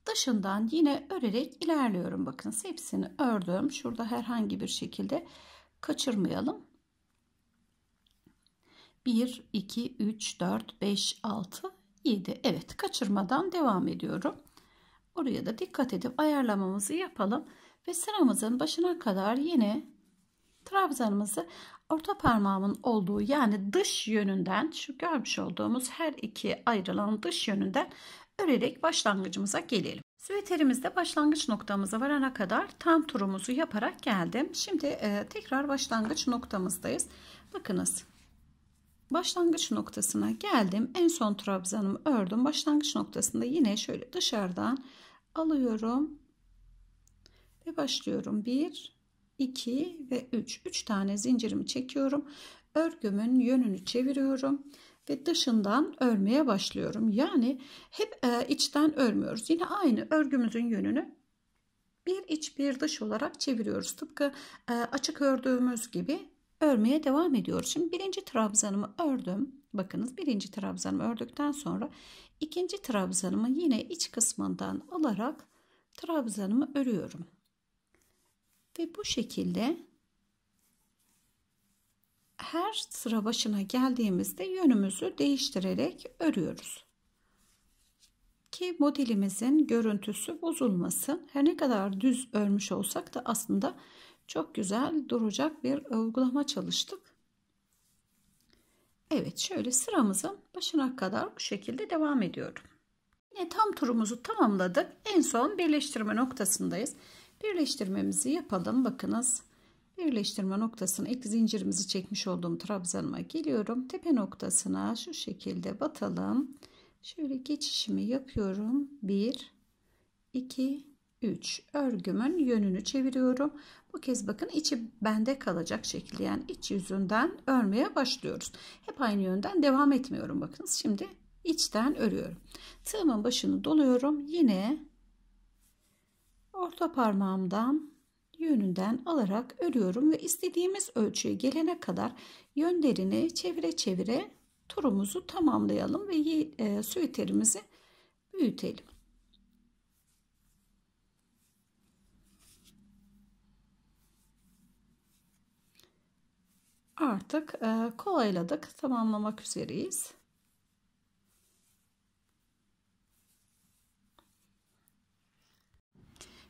dışından yine örerek ilerliyorum. Bakın hepsini ördüm. Şurada herhangi bir şekilde kaçırmayalım. 1, 2, 3, 4, 5, 6, 7. Evet kaçırmadan devam ediyorum. Oraya da dikkat edip ayarlamamızı yapalım. Ve sıramızın başına kadar yine trabzanımızı orta parmağımın olduğu yani dış yönünden şu görmüş olduğumuz her iki ayrılan dış yönünden örerek başlangıcımıza gelelim. Süveterimizde başlangıç noktamıza varana kadar tam turumuzu yaparak geldim. Şimdi e, tekrar başlangıç noktamızdayız. Bakınız başlangıç noktasına geldim. En son trabzanımı ördüm. Başlangıç noktasında yine şöyle dışarıdan alıyorum ve başlıyorum. 1 2 ve 3 3 tane zincirimi çekiyorum. örgümün yönünü çeviriyorum ve dışından örmeye başlıyorum. Yani hep e, içten örmüyoruz. Yine aynı örgümüzün yönünü bir iç bir dış olarak çeviriyoruz. Tıpkı e, açık ördüğümüz gibi örmeye devam ediyoruz. Şimdi birinci trabzanımı ördüm. Bakınız birinci trabzanımı ördükten sonra ikinci trabzanımı yine iç kısmından alarak trabzanımı örüyorum. Ve bu şekilde her sıra başına geldiğimizde yönümüzü değiştirerek örüyoruz. Ki modelimizin görüntüsü bozulmasın. Her ne kadar düz örmüş olsak da aslında çok güzel duracak bir uygulama çalıştık. Evet şöyle sıramızın başına kadar bu şekilde devam ediyorum. Yine tam turumuzu tamamladık. En son birleştirme noktasındayız. Birleştirmemizi yapalım. Bakınız birleştirme noktasına ilk zincirimizi çekmiş olduğum trabzanıma geliyorum. Tepe noktasına şu şekilde batalım. Şöyle geçişimi yapıyorum. 1 2 3 örgümün yönünü çeviriyorum. Bu kez bakın içi bende kalacak şekilde yani iç yüzünden örmeye başlıyoruz. Hep aynı yönden devam etmiyorum bakın. Şimdi içten örüyorum. Tığımın başını doluyorum. Yine orta parmağımdan yönünden alarak örüyorum ve istediğimiz ölçüye gelene kadar yönlerini çevire çevire turumuzu tamamlayalım ve e, büyütelim. Artık e, kolayladık. Tamamlamak üzereyiz.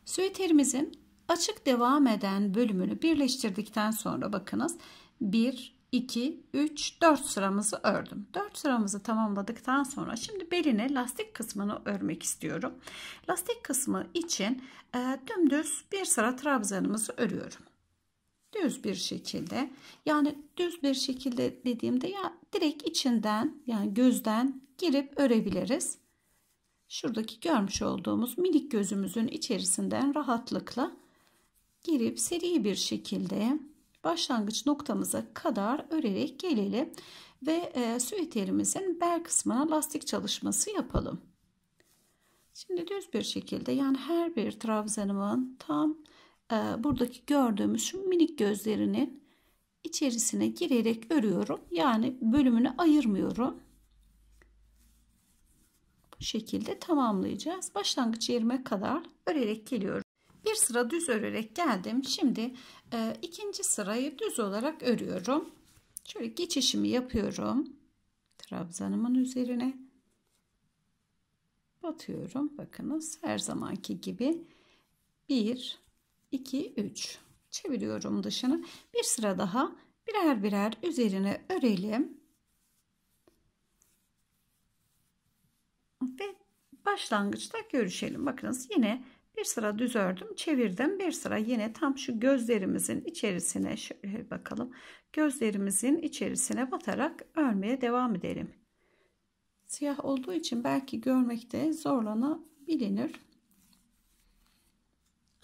Süveterimizin açık devam eden bölümünü birleştirdikten sonra bakınız 1, 2, 3, 4 sıramızı ördüm. 4 sıramızı tamamladıktan sonra şimdi beline lastik kısmını örmek istiyorum. Lastik kısmı için e, dümdüz bir sıra trabzanımızı örüyorum. Düz bir şekilde yani düz bir şekilde dediğimde ya direkt içinden yani gözden girip örebiliriz şuradaki görmüş olduğumuz minik gözümüzün içerisinden rahatlıkla girip seri bir şekilde başlangıç noktamıza kadar örerek gelelim ve e, süveterimizin bel kısmına lastik çalışması yapalım. Şimdi düz bir şekilde yani her bir trabzanımın tam buradaki gördüğümüz şu minik gözlerinin içerisine girerek örüyorum. Yani bölümünü ayırmıyorum şekilde tamamlayacağız. Başlangıç yerime kadar örerek geliyorum. Bir sıra düz örerek geldim. Şimdi e, ikinci sırayı düz olarak örüyorum. Şöyle geçişimi yapıyorum. Trabzanımın üzerine batıyorum. Bakınız her zamanki gibi 1 2 3 çeviriyorum dışını. Bir sıra daha birer birer üzerine örelim. ve başlangıçta görüşelim. Bakınız yine bir sıra düz ördüm çevirdim bir sıra yine tam şu gözlerimizin içerisine şöyle bakalım gözlerimizin içerisine batarak örmeye devam edelim. Siyah olduğu için belki görmekte zorlanabilir.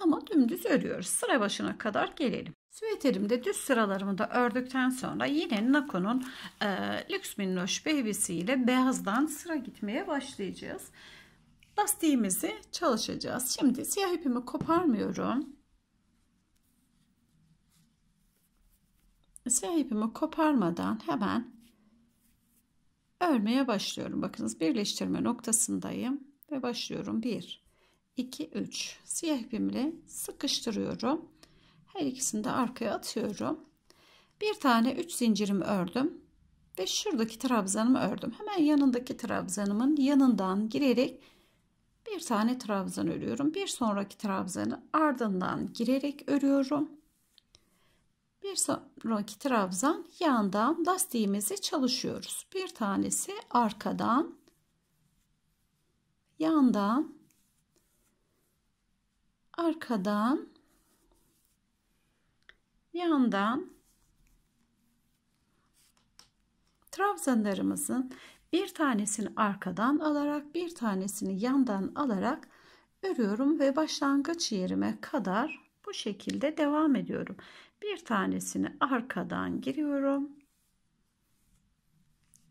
Ama dümdüz örüyoruz. Sıra başına kadar gelelim. Süveterimde düz sıralarımı da ördükten sonra yine Nako'nun e, Lüks Minnoş Baby'si ile beyazdan sıra gitmeye başlayacağız. Lastiğimizi çalışacağız. Şimdi siyah ipimi koparmıyorum. Siyah ipimi koparmadan hemen örmeye başlıyorum. Bakınız birleştirme noktasındayım ve başlıyorum. 1 2 3 siyah ipimle sıkıştırıyorum her ikisini de arkaya atıyorum. Bir tane 3 zincirimi ördüm. Ve şuradaki trabzanımı ördüm. Hemen yanındaki trabzanımın yanından girerek bir tane trabzan örüyorum. Bir sonraki trabzanı ardından girerek örüyorum. Bir sonraki trabzan yandan lastiğimizi çalışıyoruz. Bir tanesi arkadan yandan arkadan yandan trabzanlarımızın bir tanesini arkadan alarak bir tanesini yandan alarak örüyorum ve başlangıç yerime kadar bu şekilde devam ediyorum. Bir tanesini arkadan giriyorum.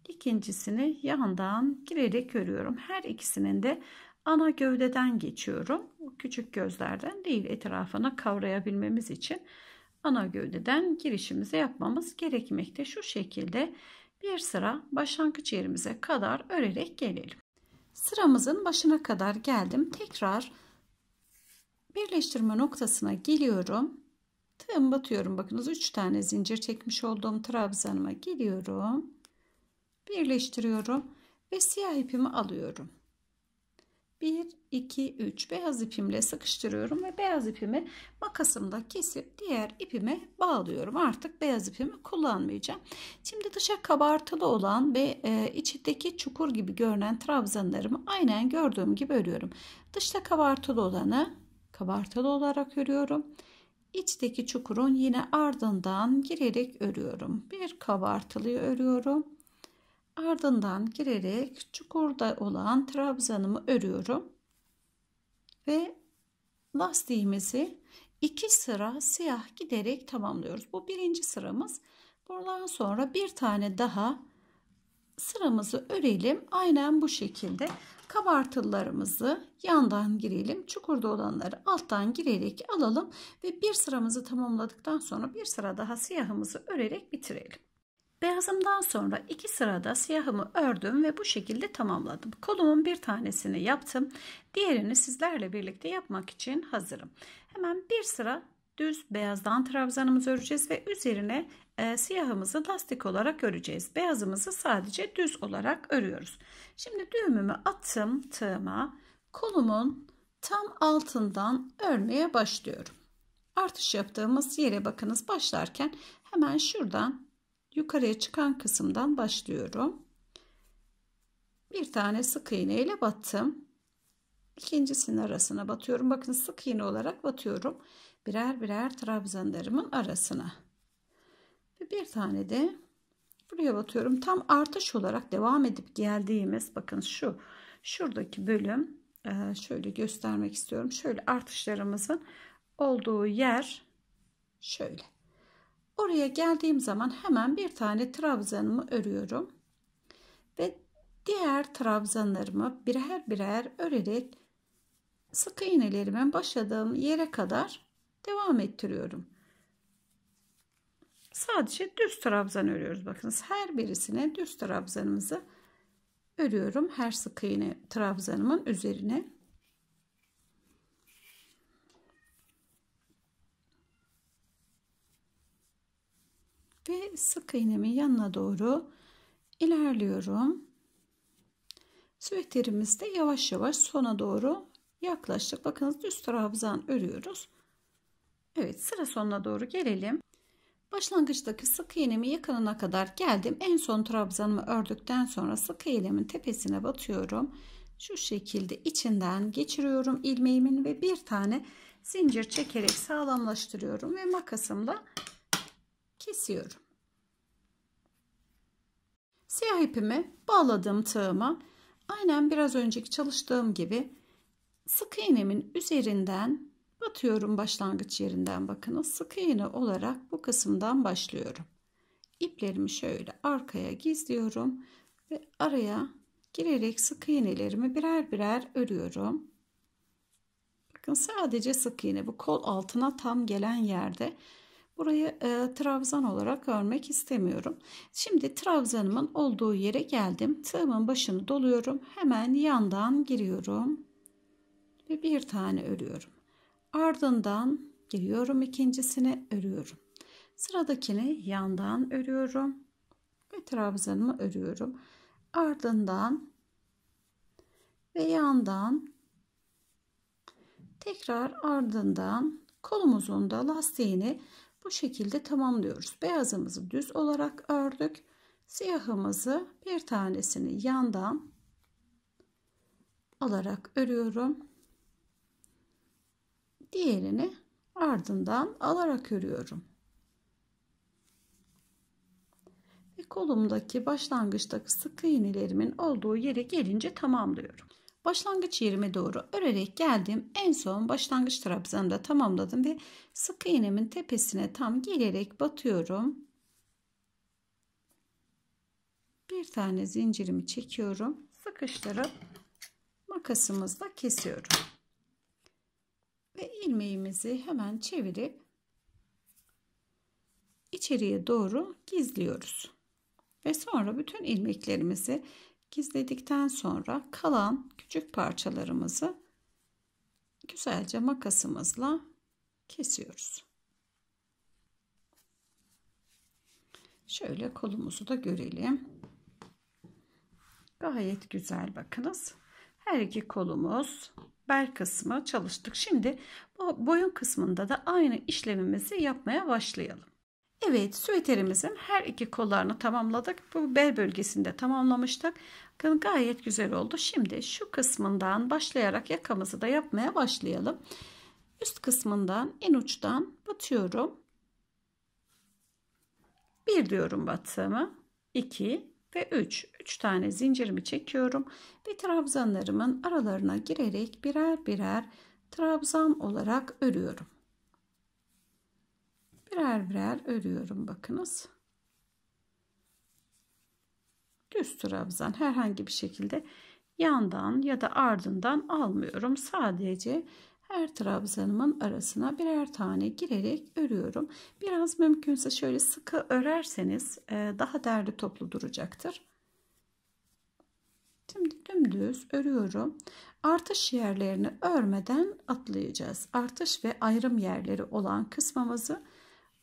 ikincisini yandan girerek örüyorum. Her ikisinin de ana gövdeden geçiyorum. Küçük gözlerden değil etrafına kavrayabilmemiz için ana gövdeden girişimizi yapmamız gerekmekte. Şu şekilde bir sıra başlangıç yerimize kadar örerek gelelim. Sıramızın başına kadar geldim. Tekrar birleştirme noktasına geliyorum. Tığım batıyorum. Bakınız 3 tane zincir çekmiş olduğum trabzanıma geliyorum. Birleştiriyorum ve siyah ipimi alıyorum. 1, 2, 3 beyaz ipimle sıkıştırıyorum ve beyaz ipimi makasımda kesip diğer ipime bağlıyorum. Artık beyaz ipimi kullanmayacağım. Şimdi dışa kabartılı olan ve e, içindeki çukur gibi görünen trabzanlarımı aynen gördüğüm gibi örüyorum. Dışta kabartılı olanı kabartılı olarak örüyorum. İçteki çukurun yine ardından girerek örüyorum. Bir kabartılıyı örüyorum ardından girerek çukurda olan trabzanımı örüyorum ve lastiğimizi iki sıra siyah giderek tamamlıyoruz. Bu birinci sıramız. Buradan sonra bir tane daha sıramızı örelim. Aynen bu şekilde kabartıllarımızı yandan girelim. Çukurda olanları alttan girerek alalım ve bir sıramızı tamamladıktan sonra bir sıra daha siyahımızı örerek bitirelim. Beyazımdan sonra iki sırada siyahımı ördüm ve bu şekilde tamamladım. Kolumun bir tanesini yaptım. Diğerini sizlerle birlikte yapmak için hazırım. Hemen bir sıra düz beyazdan trabzanımızı öreceğiz ve üzerine e, siyahımızı lastik olarak öreceğiz. Beyazımızı sadece düz olarak örüyoruz. Şimdi düğümümü attım tığıma. Kolumun tam altından örmeye başlıyorum. Artış yaptığımız yere bakınız başlarken hemen şuradan yukarıya çıkan kısımdan başlıyorum. Bir tane sık iğne ile battım. İkincisinin arasına batıyorum. Bakın sık iğne olarak batıyorum. Birer birer trabzanlarımın arasına. Ve bir tane de buraya batıyorum. Tam artış olarak devam edip geldiğimiz bakın şu şuradaki bölüm e, şöyle göstermek istiyorum. Şöyle artışlarımızın olduğu yer şöyle. Oraya geldiğim zaman hemen bir tane trabzanımı örüyorum. Ve diğer trabzanlarımı birer birer örerek sık iğnelerimin başladığım yere kadar devam ettiriyorum. Sadece düz trabzan örüyoruz. Bakınız her birisine düz trabzanımızı örüyorum. Her sık iğne trabzanımın üzerine. Ve sık iğnemin yanına doğru ilerliyorum. Süveterimiz de yavaş yavaş sona doğru yaklaştık. Bakınız düz trabzan örüyoruz. Evet sıra sonuna doğru gelelim. Başlangıçtaki sık iğnemi yakınına kadar geldim. En son trabzanımı ördükten sonra sık iğnemin tepesine batıyorum. Şu şekilde içinden geçiriyorum ilmeğimin ve bir tane zincir çekerek sağlamlaştırıyorum ve makasımla kesiyorum. Siyah ipimi bağladığım tığıma aynen biraz önceki çalıştığım gibi sık iğnemin üzerinden batıyorum başlangıç yerinden bakınız sık iğne olarak bu kısımdan başlıyorum. İplerimi şöyle arkaya gizliyorum ve araya girerek sık iğnelerimi birer birer örüyorum. Bakın sadece sık iğne bu kol altına tam gelen yerde Burayı e, trabzan olarak örmek istemiyorum. Şimdi trabzanımın olduğu yere geldim. Tığımın başını doluyorum. Hemen yandan giriyorum. Ve bir tane örüyorum. Ardından giriyorum ikincisini örüyorum. Sıradakini yandan örüyorum. Ve trabzanımı örüyorum. Ardından ve yandan tekrar ardından kolumuzun da lastiğini bu şekilde tamamlıyoruz. Beyazımızı düz olarak ördük. Siyahımızı bir tanesini yandan alarak örüyorum. Diğerini ardından alarak örüyorum. Ve kolumdaki başlangıçtaki sık iğnelerimin olduğu yere gelince tamamlıyorum. Başlangıç yerime doğru örerek geldim. En son başlangıç trabzanı tamamladım ve sık iğnemin tepesine tam gelerek batıyorum. bir tane zincirimi çekiyorum. Sıkıştırıp makasımızla kesiyorum. Ve ilmeğimizi hemen çevirip içeriye doğru gizliyoruz. Ve sonra bütün ilmeklerimizi gizledikten sonra kalan küçük parçalarımızı güzelce makasımızla kesiyoruz. Şöyle kolumuzu da görelim. Gayet güzel bakınız. Her iki kolumuz bel kısmı çalıştık. Şimdi bu boyun kısmında da aynı işlemimizi yapmaya başlayalım. Evet süveterimizin her iki kollarını tamamladık. Bu bel bölgesinde tamamlamıştık. Bakın gayet güzel oldu. Şimdi şu kısmından başlayarak yakamızı da yapmaya başlayalım. Üst kısmından en uçtan batıyorum. Bir diyorum battığımı. 2 ve 3. 3 tane zincirimi çekiyorum ve trabzanlarımın aralarına girerek birer birer trabzan olarak örüyorum birer birer örüyorum bakınız. Düz trabzan herhangi bir şekilde yandan ya da ardından almıyorum. Sadece her trabzanımın arasına birer tane girerek örüyorum. Biraz mümkünse şöyle sıkı örerseniz e, daha derli toplu duracaktır. Şimdi dümdüz örüyorum. Artış yerlerini örmeden atlayacağız. Artış ve ayrım yerleri olan kısmımızı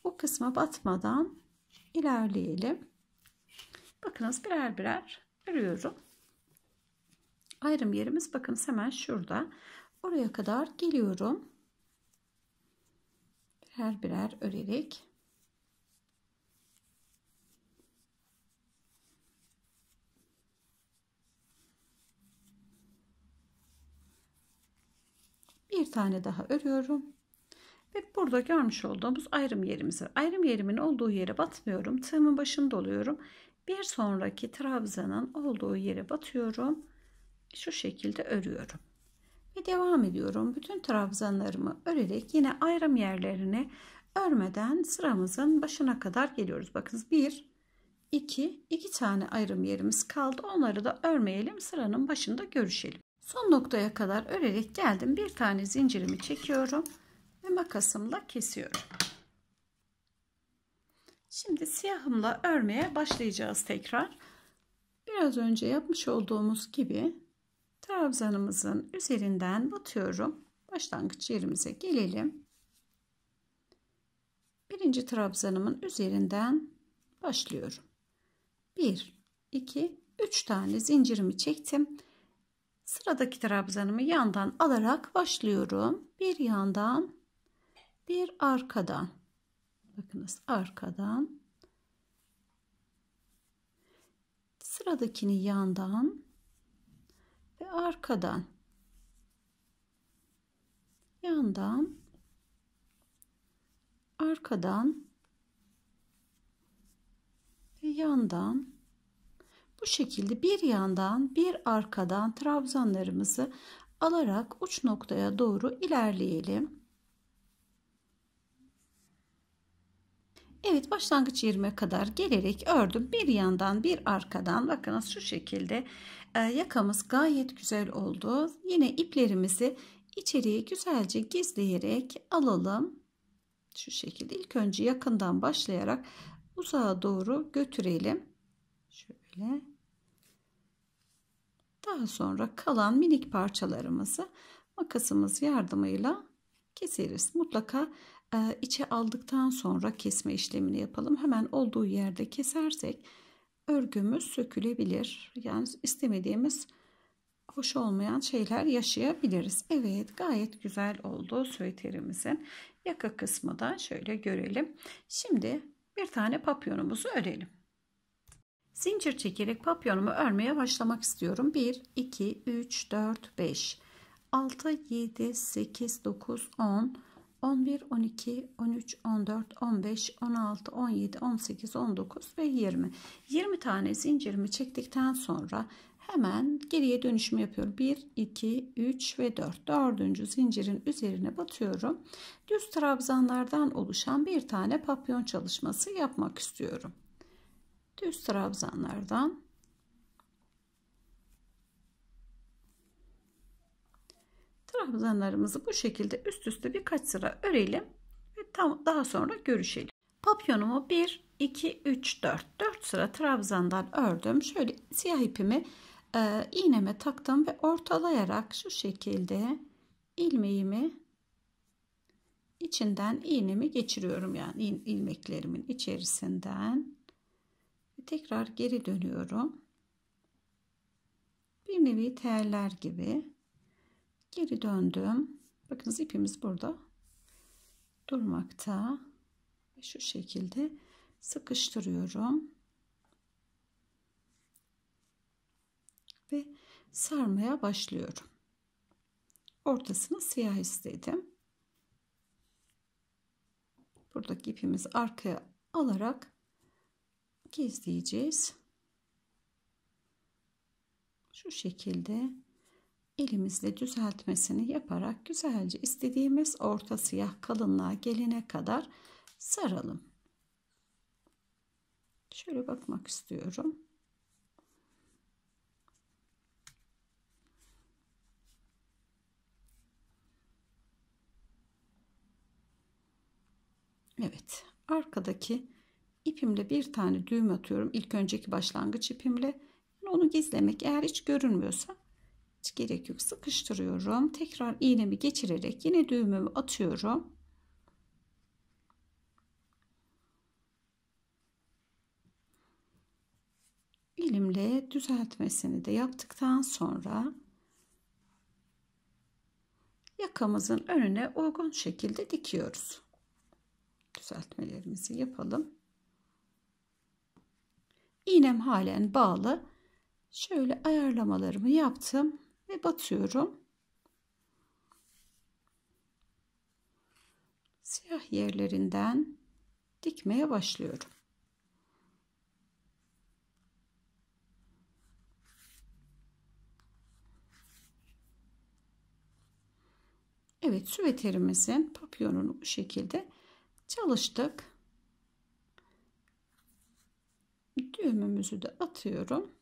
bu kısma batmadan ilerleyelim. Bakınız birer birer örüyorum. Ayrım yerimiz bakınız hemen şurada. Oraya kadar geliyorum. Birer birer örerek bir tane daha örüyorum. Ve burada görmüş olduğumuz ayrım yerimiz var. Ayrım yerimin olduğu yere batmıyorum. Tığımın başını doluyorum. Bir sonraki trabzanın olduğu yere batıyorum. Şu şekilde örüyorum. Ve devam ediyorum. Bütün trabzanlarımı örerek yine ayrım yerlerini örmeden sıramızın başına kadar geliyoruz. Bakınız 1, 2, 2 tane ayrım yerimiz kaldı. Onları da örmeyelim. Sıranın başında görüşelim. Son noktaya kadar örerek geldim. Bir tane zincirimi çekiyorum ve makasımla kesiyorum. Şimdi siyahımla örmeye başlayacağız tekrar. Biraz önce yapmış olduğumuz gibi trabzanımızın üzerinden batıyorum. Başlangıç yerimize gelelim. Birinci trabzanımın üzerinden başlıyorum. 1, 2, 3 tane zincirimi çektim. Sıradaki trabzanımı yandan alarak başlıyorum. Bir yandan bir arkadan. Bakınız arkadan. Sıradakini yandan ve arkadan. Yandan arkadan ve yandan. Bu şekilde bir yandan bir arkadan trabzanlarımızı alarak uç noktaya doğru ilerleyelim. Evet başlangıç yerime kadar gelerek ördüm. Bir yandan bir arkadan bakınız şu şekilde e, yakamız gayet güzel oldu. Yine iplerimizi içeriye güzelce gizleyerek alalım. Şu şekilde ilk önce yakından başlayarak uzağa doğru götürelim. Şöyle. Daha sonra kalan minik parçalarımızı makasımız yardımıyla keseriz. Mutlaka e, içe aldıktan sonra kesme işlemini yapalım. Hemen olduğu yerde kesersek örgümüz sökülebilir. Yani istemediğimiz hoş olmayan şeyler yaşayabiliriz. Evet gayet güzel oldu süveterimizin yaka kısmı da şöyle görelim. Şimdi bir tane papyonumuzu örelim. Zincir çekerek papyonumu örmeye başlamak istiyorum. 1, 2, 3, 4, 5, 6, 7, 8, 9, 10, 11, 12, 13, 14, 15, 16, 17, 18, 19 ve 20. 20 tane zincirimi çektikten sonra hemen geriye dönüşümü yapıyorum. 1, 2, 3 ve 4. Dördüncü zincirin üzerine batıyorum. Düz trabzanlardan oluşan bir tane papyon çalışması yapmak istiyorum. Düz trabzanlardan Trabzanlarımızı bu şekilde üst üste birkaç sıra örelim ve tam daha sonra görüşelim. Papyonumu 1, 2, 3, 4. 4 sıra trabzandan ördüm. Şöyle siyah ipimi e, iğneme taktım ve ortalayarak şu şekilde ilmeğimi içinden iğnemi geçiriyorum yani ilmeklerimin içerisinden tekrar geri dönüyorum bir nevi teller gibi geri döndüm. Bakınız ipimiz burada. Durmakta. Şu şekilde sıkıştırıyorum. Ve sarmaya başlıyorum. Ortasını siyah istedim. Buradaki ipimizi arkaya alarak gizleyeceğiz. Şu şekilde elimizle düzeltmesini yaparak güzelce istediğimiz orta siyah kalınlığa gelene kadar saralım. Şöyle bakmak istiyorum. Evet arkadaki ipimle bir tane düğüm atıyorum ilk önceki başlangıç ipimle onu gizlemek eğer hiç görünmüyorsa gerek yok. Sıkıştırıyorum. Tekrar iğnemi geçirerek yine düğümümü atıyorum. Elimle düzeltmesini de yaptıktan sonra yakamızın önüne uygun şekilde dikiyoruz. Düzeltmelerimizi yapalım. İğnem halen bağlı. Şöyle ayarlamalarımı yaptım ve batıyorum. Siyah yerlerinden dikmeye başlıyorum. Evet süveterimizin papyonunu bu şekilde çalıştık. Düğümümüzü de atıyorum.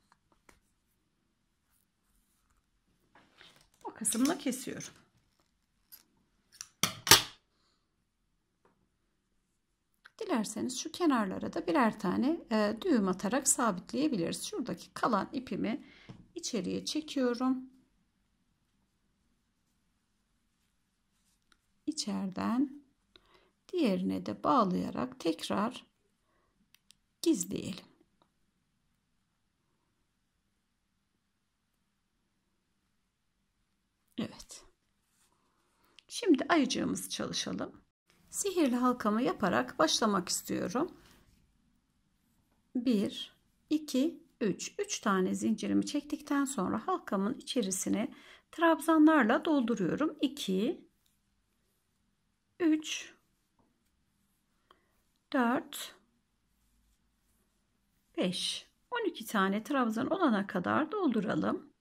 O kısımla kesiyorum. Dilerseniz şu kenarlara da birer tane e, düğüm atarak sabitleyebiliriz. Şuradaki kalan ipimi içeriye çekiyorum. İçeriden diğerine de bağlayarak tekrar gizleyelim. Evet. Şimdi ayıcığımızı çalışalım. Sihirli halkamı yaparak başlamak istiyorum. 1 2 3 3 tane zincirimi çektikten sonra halkamın içerisine trabzanlarla dolduruyorum. 2 3 4 5 12 tane trabzan olana kadar dolduralım.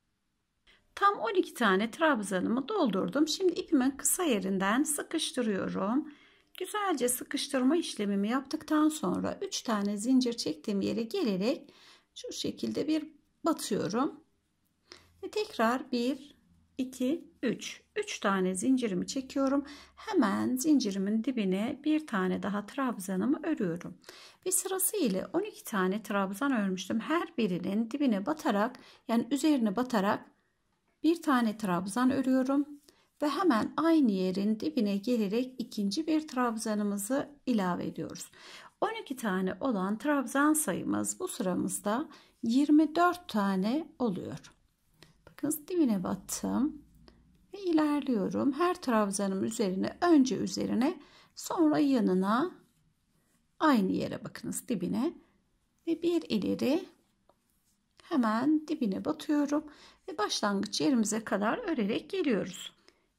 Tam 12 tane trabzanımı doldurdum. Şimdi ipimin kısa yerinden sıkıştırıyorum. Güzelce sıkıştırma işlemimi yaptıktan sonra 3 tane zincir çektiğim yere gelerek şu şekilde bir batıyorum. Ve tekrar 1 2 3 3 tane zincirimi çekiyorum hemen zincirimin dibine bir tane daha trabzanımı örüyorum ve sırasıyla 12 tane trabzan örmüştüm her birinin dibine batarak yani üzerine batarak bir tane trabzan örüyorum ve hemen aynı yerin dibine gelerek ikinci bir trabzanımızı ilave ediyoruz. 12 tane olan trabzan sayımız bu sıramızda 24 tane oluyor. Bakın dibine battım ve ilerliyorum. Her trabzanım üzerine önce üzerine sonra yanına aynı yere bakınız dibine. Ve bir ileri hemen dibine batıyorum ve başlangıç yerimize kadar örerek geliyoruz.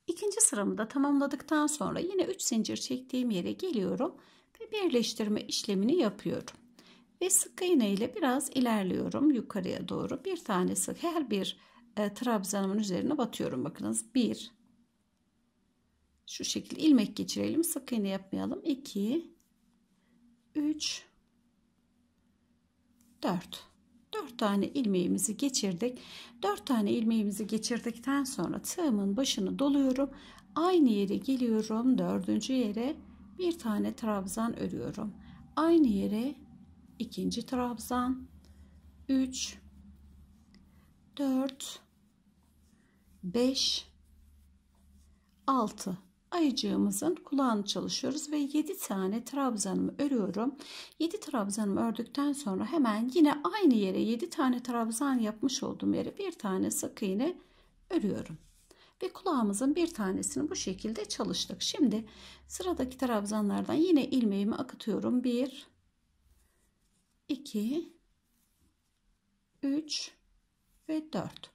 İkinci sıramı da tamamladıktan sonra yine 3 zincir çektiğim yere geliyorum ve birleştirme işlemini yapıyorum. Ve sık iğne ile biraz ilerliyorum yukarıya doğru. Bir tane sık her bir e, trabzanımın üzerine batıyorum. Bakınız 1 şu şekilde ilmek geçirelim. Sık iğne yapmayalım. 2 3 4 4 tane ilmeğimizi geçirdik. 4 tane ilmeğimizi geçirdikten sonra tığımın başını doluyorum. Aynı yere geliyorum. Dördüncü yere bir tane trabzan örüyorum. Aynı yere ikinci trabzan 3 4 5 6 ayıcığımızın kulağını çalışıyoruz ve 7 tane trabzanımı örüyorum. 7 trabzanımı ördükten sonra hemen yine aynı yere 7 tane trabzan yapmış olduğum yere bir tane sık iğne örüyorum. Ve kulağımızın bir tanesini bu şekilde çalıştık. Şimdi sıradaki trabzanlardan yine ilmeğimi akıtıyorum. 1 2 3 ve 4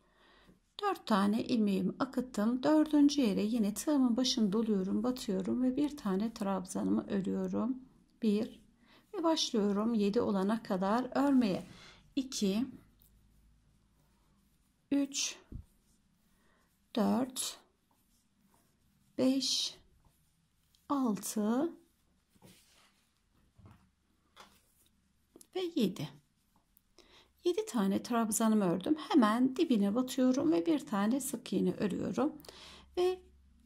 4 tane ilmeğimi akıttım. Dördüncü yere yine tığımın başını doluyorum, batıyorum ve bir tane trabzanımı örüyorum. 1 ve başlıyorum 7 olana kadar örmeye. 2 3 4 5 6 ve 7 7 tane trabzanımı ördüm. Hemen dibine batıyorum ve bir tane sık iğne örüyorum. Ve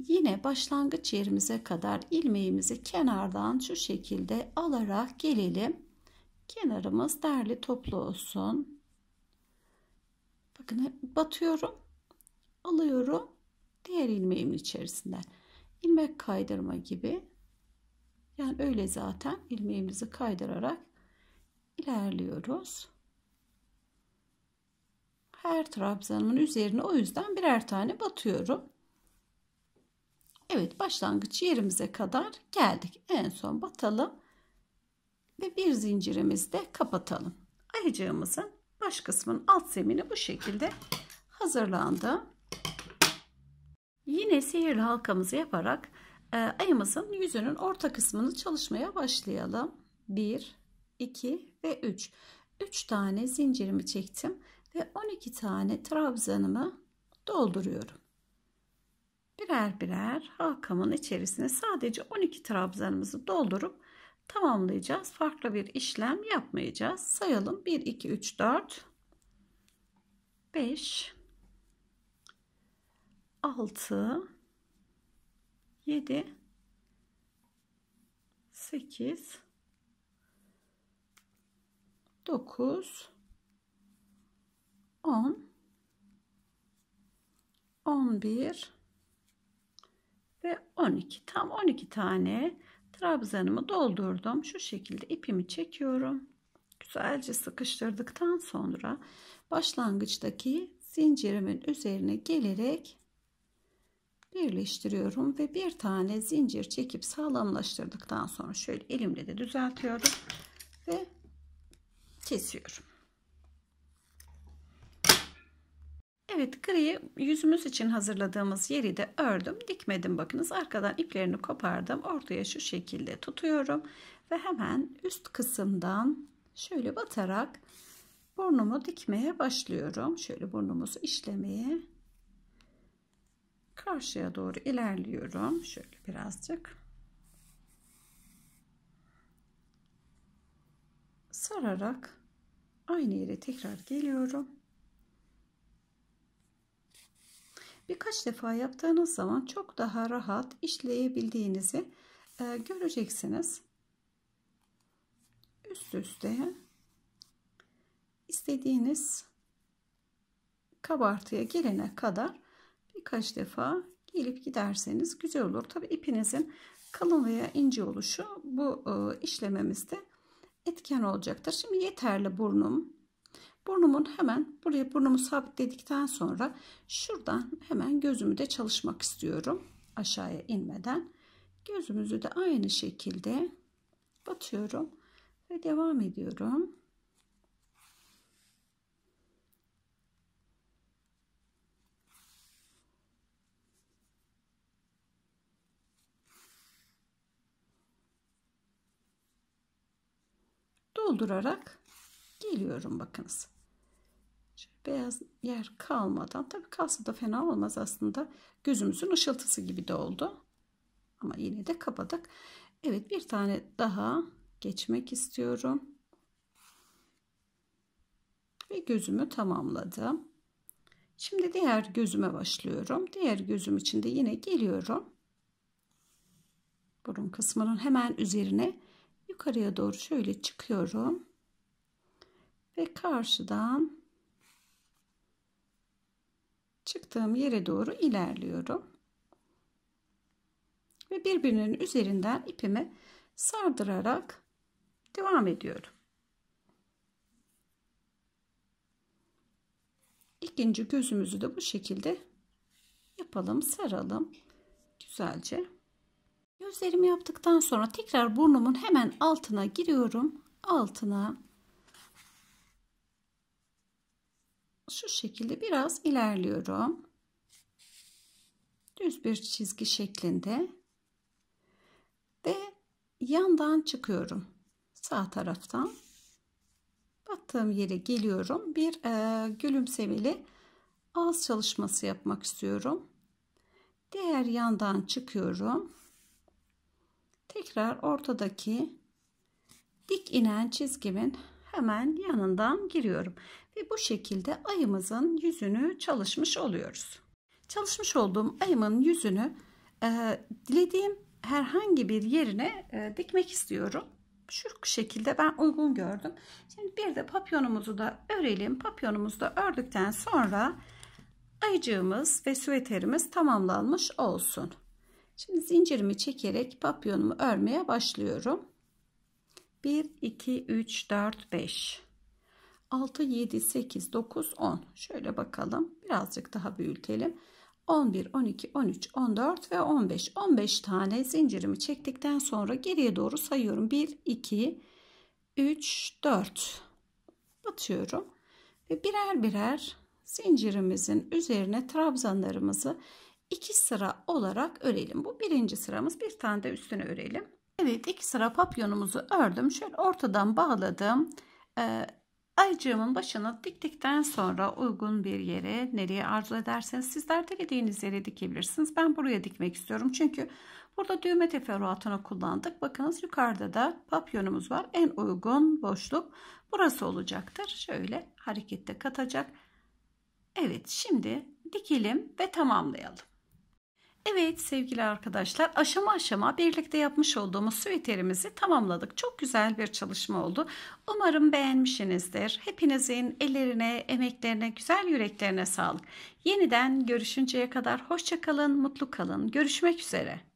yine başlangıç yerimize kadar ilmeğimizi kenardan şu şekilde alarak gelelim. Kenarımız derli toplu olsun. Bakın batıyorum. Alıyorum. Diğer ilmeğimin içerisinden. ilmek kaydırma gibi. Yani öyle zaten ilmeğimizi kaydırarak ilerliyoruz her trabzanımın üzerine o yüzden birer tane batıyorum. Evet başlangıç yerimize kadar geldik. En son batalım ve bir zincirimizi de kapatalım. Ayıcığımızın baş kısmının alt zemini bu şekilde hazırlandı. Yine sihirli halkamızı yaparak e, ayımızın yüzünün orta kısmını çalışmaya başlayalım. 1, 2 ve 3. 3 tane zincirimi çektim ve 12 tane trabzanımı dolduruyorum. Birer birer halkamın içerisine sadece 12 trabzanımızı doldurup tamamlayacağız. Farklı bir işlem yapmayacağız. Sayalım. 1, 2, 3, 4, 5, 6, 7, 8, 9, 10 11 ve 12 tam 12 tane trabzanımı doldurdum. Şu şekilde ipimi çekiyorum. Güzelce sıkıştırdıktan sonra başlangıçtaki zincirimin üzerine gelerek birleştiriyorum ve bir tane zincir çekip sağlamlaştırdıktan sonra şöyle elimle de düzeltiyorum ve kesiyorum Evet gri yüzümüz için hazırladığımız yeri de ördüm. Dikmedim bakınız arkadan iplerini kopardım. Ortaya şu şekilde tutuyorum. Ve hemen üst kısımdan şöyle batarak burnumu dikmeye başlıyorum. Şöyle burnumuzu işlemeye. Karşıya doğru ilerliyorum. Şöyle birazcık. Sararak aynı yere tekrar geliyorum. Birkaç defa yaptığınız zaman çok daha rahat işleyebildiğinizi e, göreceksiniz. Üst üste istediğiniz kabartıya gelene kadar birkaç defa gelip giderseniz güzel olur. Tabi ipinizin kalın veya ince oluşu bu e, işlememizde etken olacaktır. Şimdi yeterli burnum Burnumun hemen buraya burnumu sabitledikten sonra şuradan hemen gözümü de çalışmak istiyorum. Aşağıya inmeden. Gözümüzü de aynı şekilde batıyorum ve devam ediyorum. doldurarak geliyorum bakınız beyaz yer kalmadan tabi kalsa da fena olmaz aslında gözümüzün ışıltısı gibi de oldu ama yine de kapadık Evet bir tane daha geçmek istiyorum Ve gözümü tamamladım. Şimdi diğer gözüme başlıyorum. Diğer gözüm için de yine geliyorum. Burun kısmının hemen üzerine yukarıya doğru şöyle çıkıyorum. Ve karşıdan çıktığım yere doğru ilerliyorum. Ve birbirinin üzerinden ipimi sardırarak devam ediyorum. İkinci gözümüzü de bu şekilde yapalım, saralım güzelce. Gözlerimi yaptıktan sonra tekrar burnumun hemen altına giriyorum. Altına şu şekilde biraz ilerliyorum. Düz bir çizgi şeklinde ve yandan çıkıyorum. Sağ taraftan battığım yere geliyorum. Bir e, gülümsemeli ağız çalışması yapmak istiyorum. Diğer yandan çıkıyorum. Tekrar ortadaki dik inen çizgimin hemen yanından giriyorum. Ve bu şekilde ayımızın yüzünü çalışmış oluyoruz. Çalışmış olduğum ayımın yüzünü e, dilediğim herhangi bir yerine e, dikmek istiyorum. Şu şekilde ben uygun gördüm. Şimdi bir de papyonumuzu da örelim. Papyonumuzu da ördükten sonra ayıcığımız ve süveterimiz tamamlanmış olsun. Şimdi zincirimi çekerek papyonumu örmeye başlıyorum. 1, 2, 3, 4, 5, 6, 7, 8, 9, 10. Şöyle bakalım. Birazcık daha büyütelim. 11, 12, 13, 14 ve 15. 15 tane zincirimi çektikten sonra geriye doğru sayıyorum. 1, 2, 3, 4. Batıyorum. Ve birer birer zincirimizin üzerine trabzanlarımızı iki sıra olarak örelim. Bu birinci sıramız. Bir tane de üstüne örelim. Evet iki sıra papyonumuzu ördüm. Şöyle ortadan bağladım. Ee, ayıcığımın başını diktikten sonra uygun bir yere nereye arzu ederseniz sizler dilediğiniz yere dikebilirsiniz. Ben buraya dikmek istiyorum. Çünkü burada düğme teferruatını kullandık. Bakınız yukarıda da papyonumuz var. En uygun boşluk burası olacaktır. Şöyle harekette katacak. Evet şimdi dikelim ve tamamlayalım. Evet sevgili arkadaşlar aşama aşama birlikte yapmış olduğumuz süveterimizi tamamladık. Çok güzel bir çalışma oldu. Umarım beğenmişsinizdir. Hepinizin ellerine, emeklerine, güzel yüreklerine sağlık. Yeniden görüşünceye kadar hoşçakalın, mutlu kalın. Görüşmek üzere.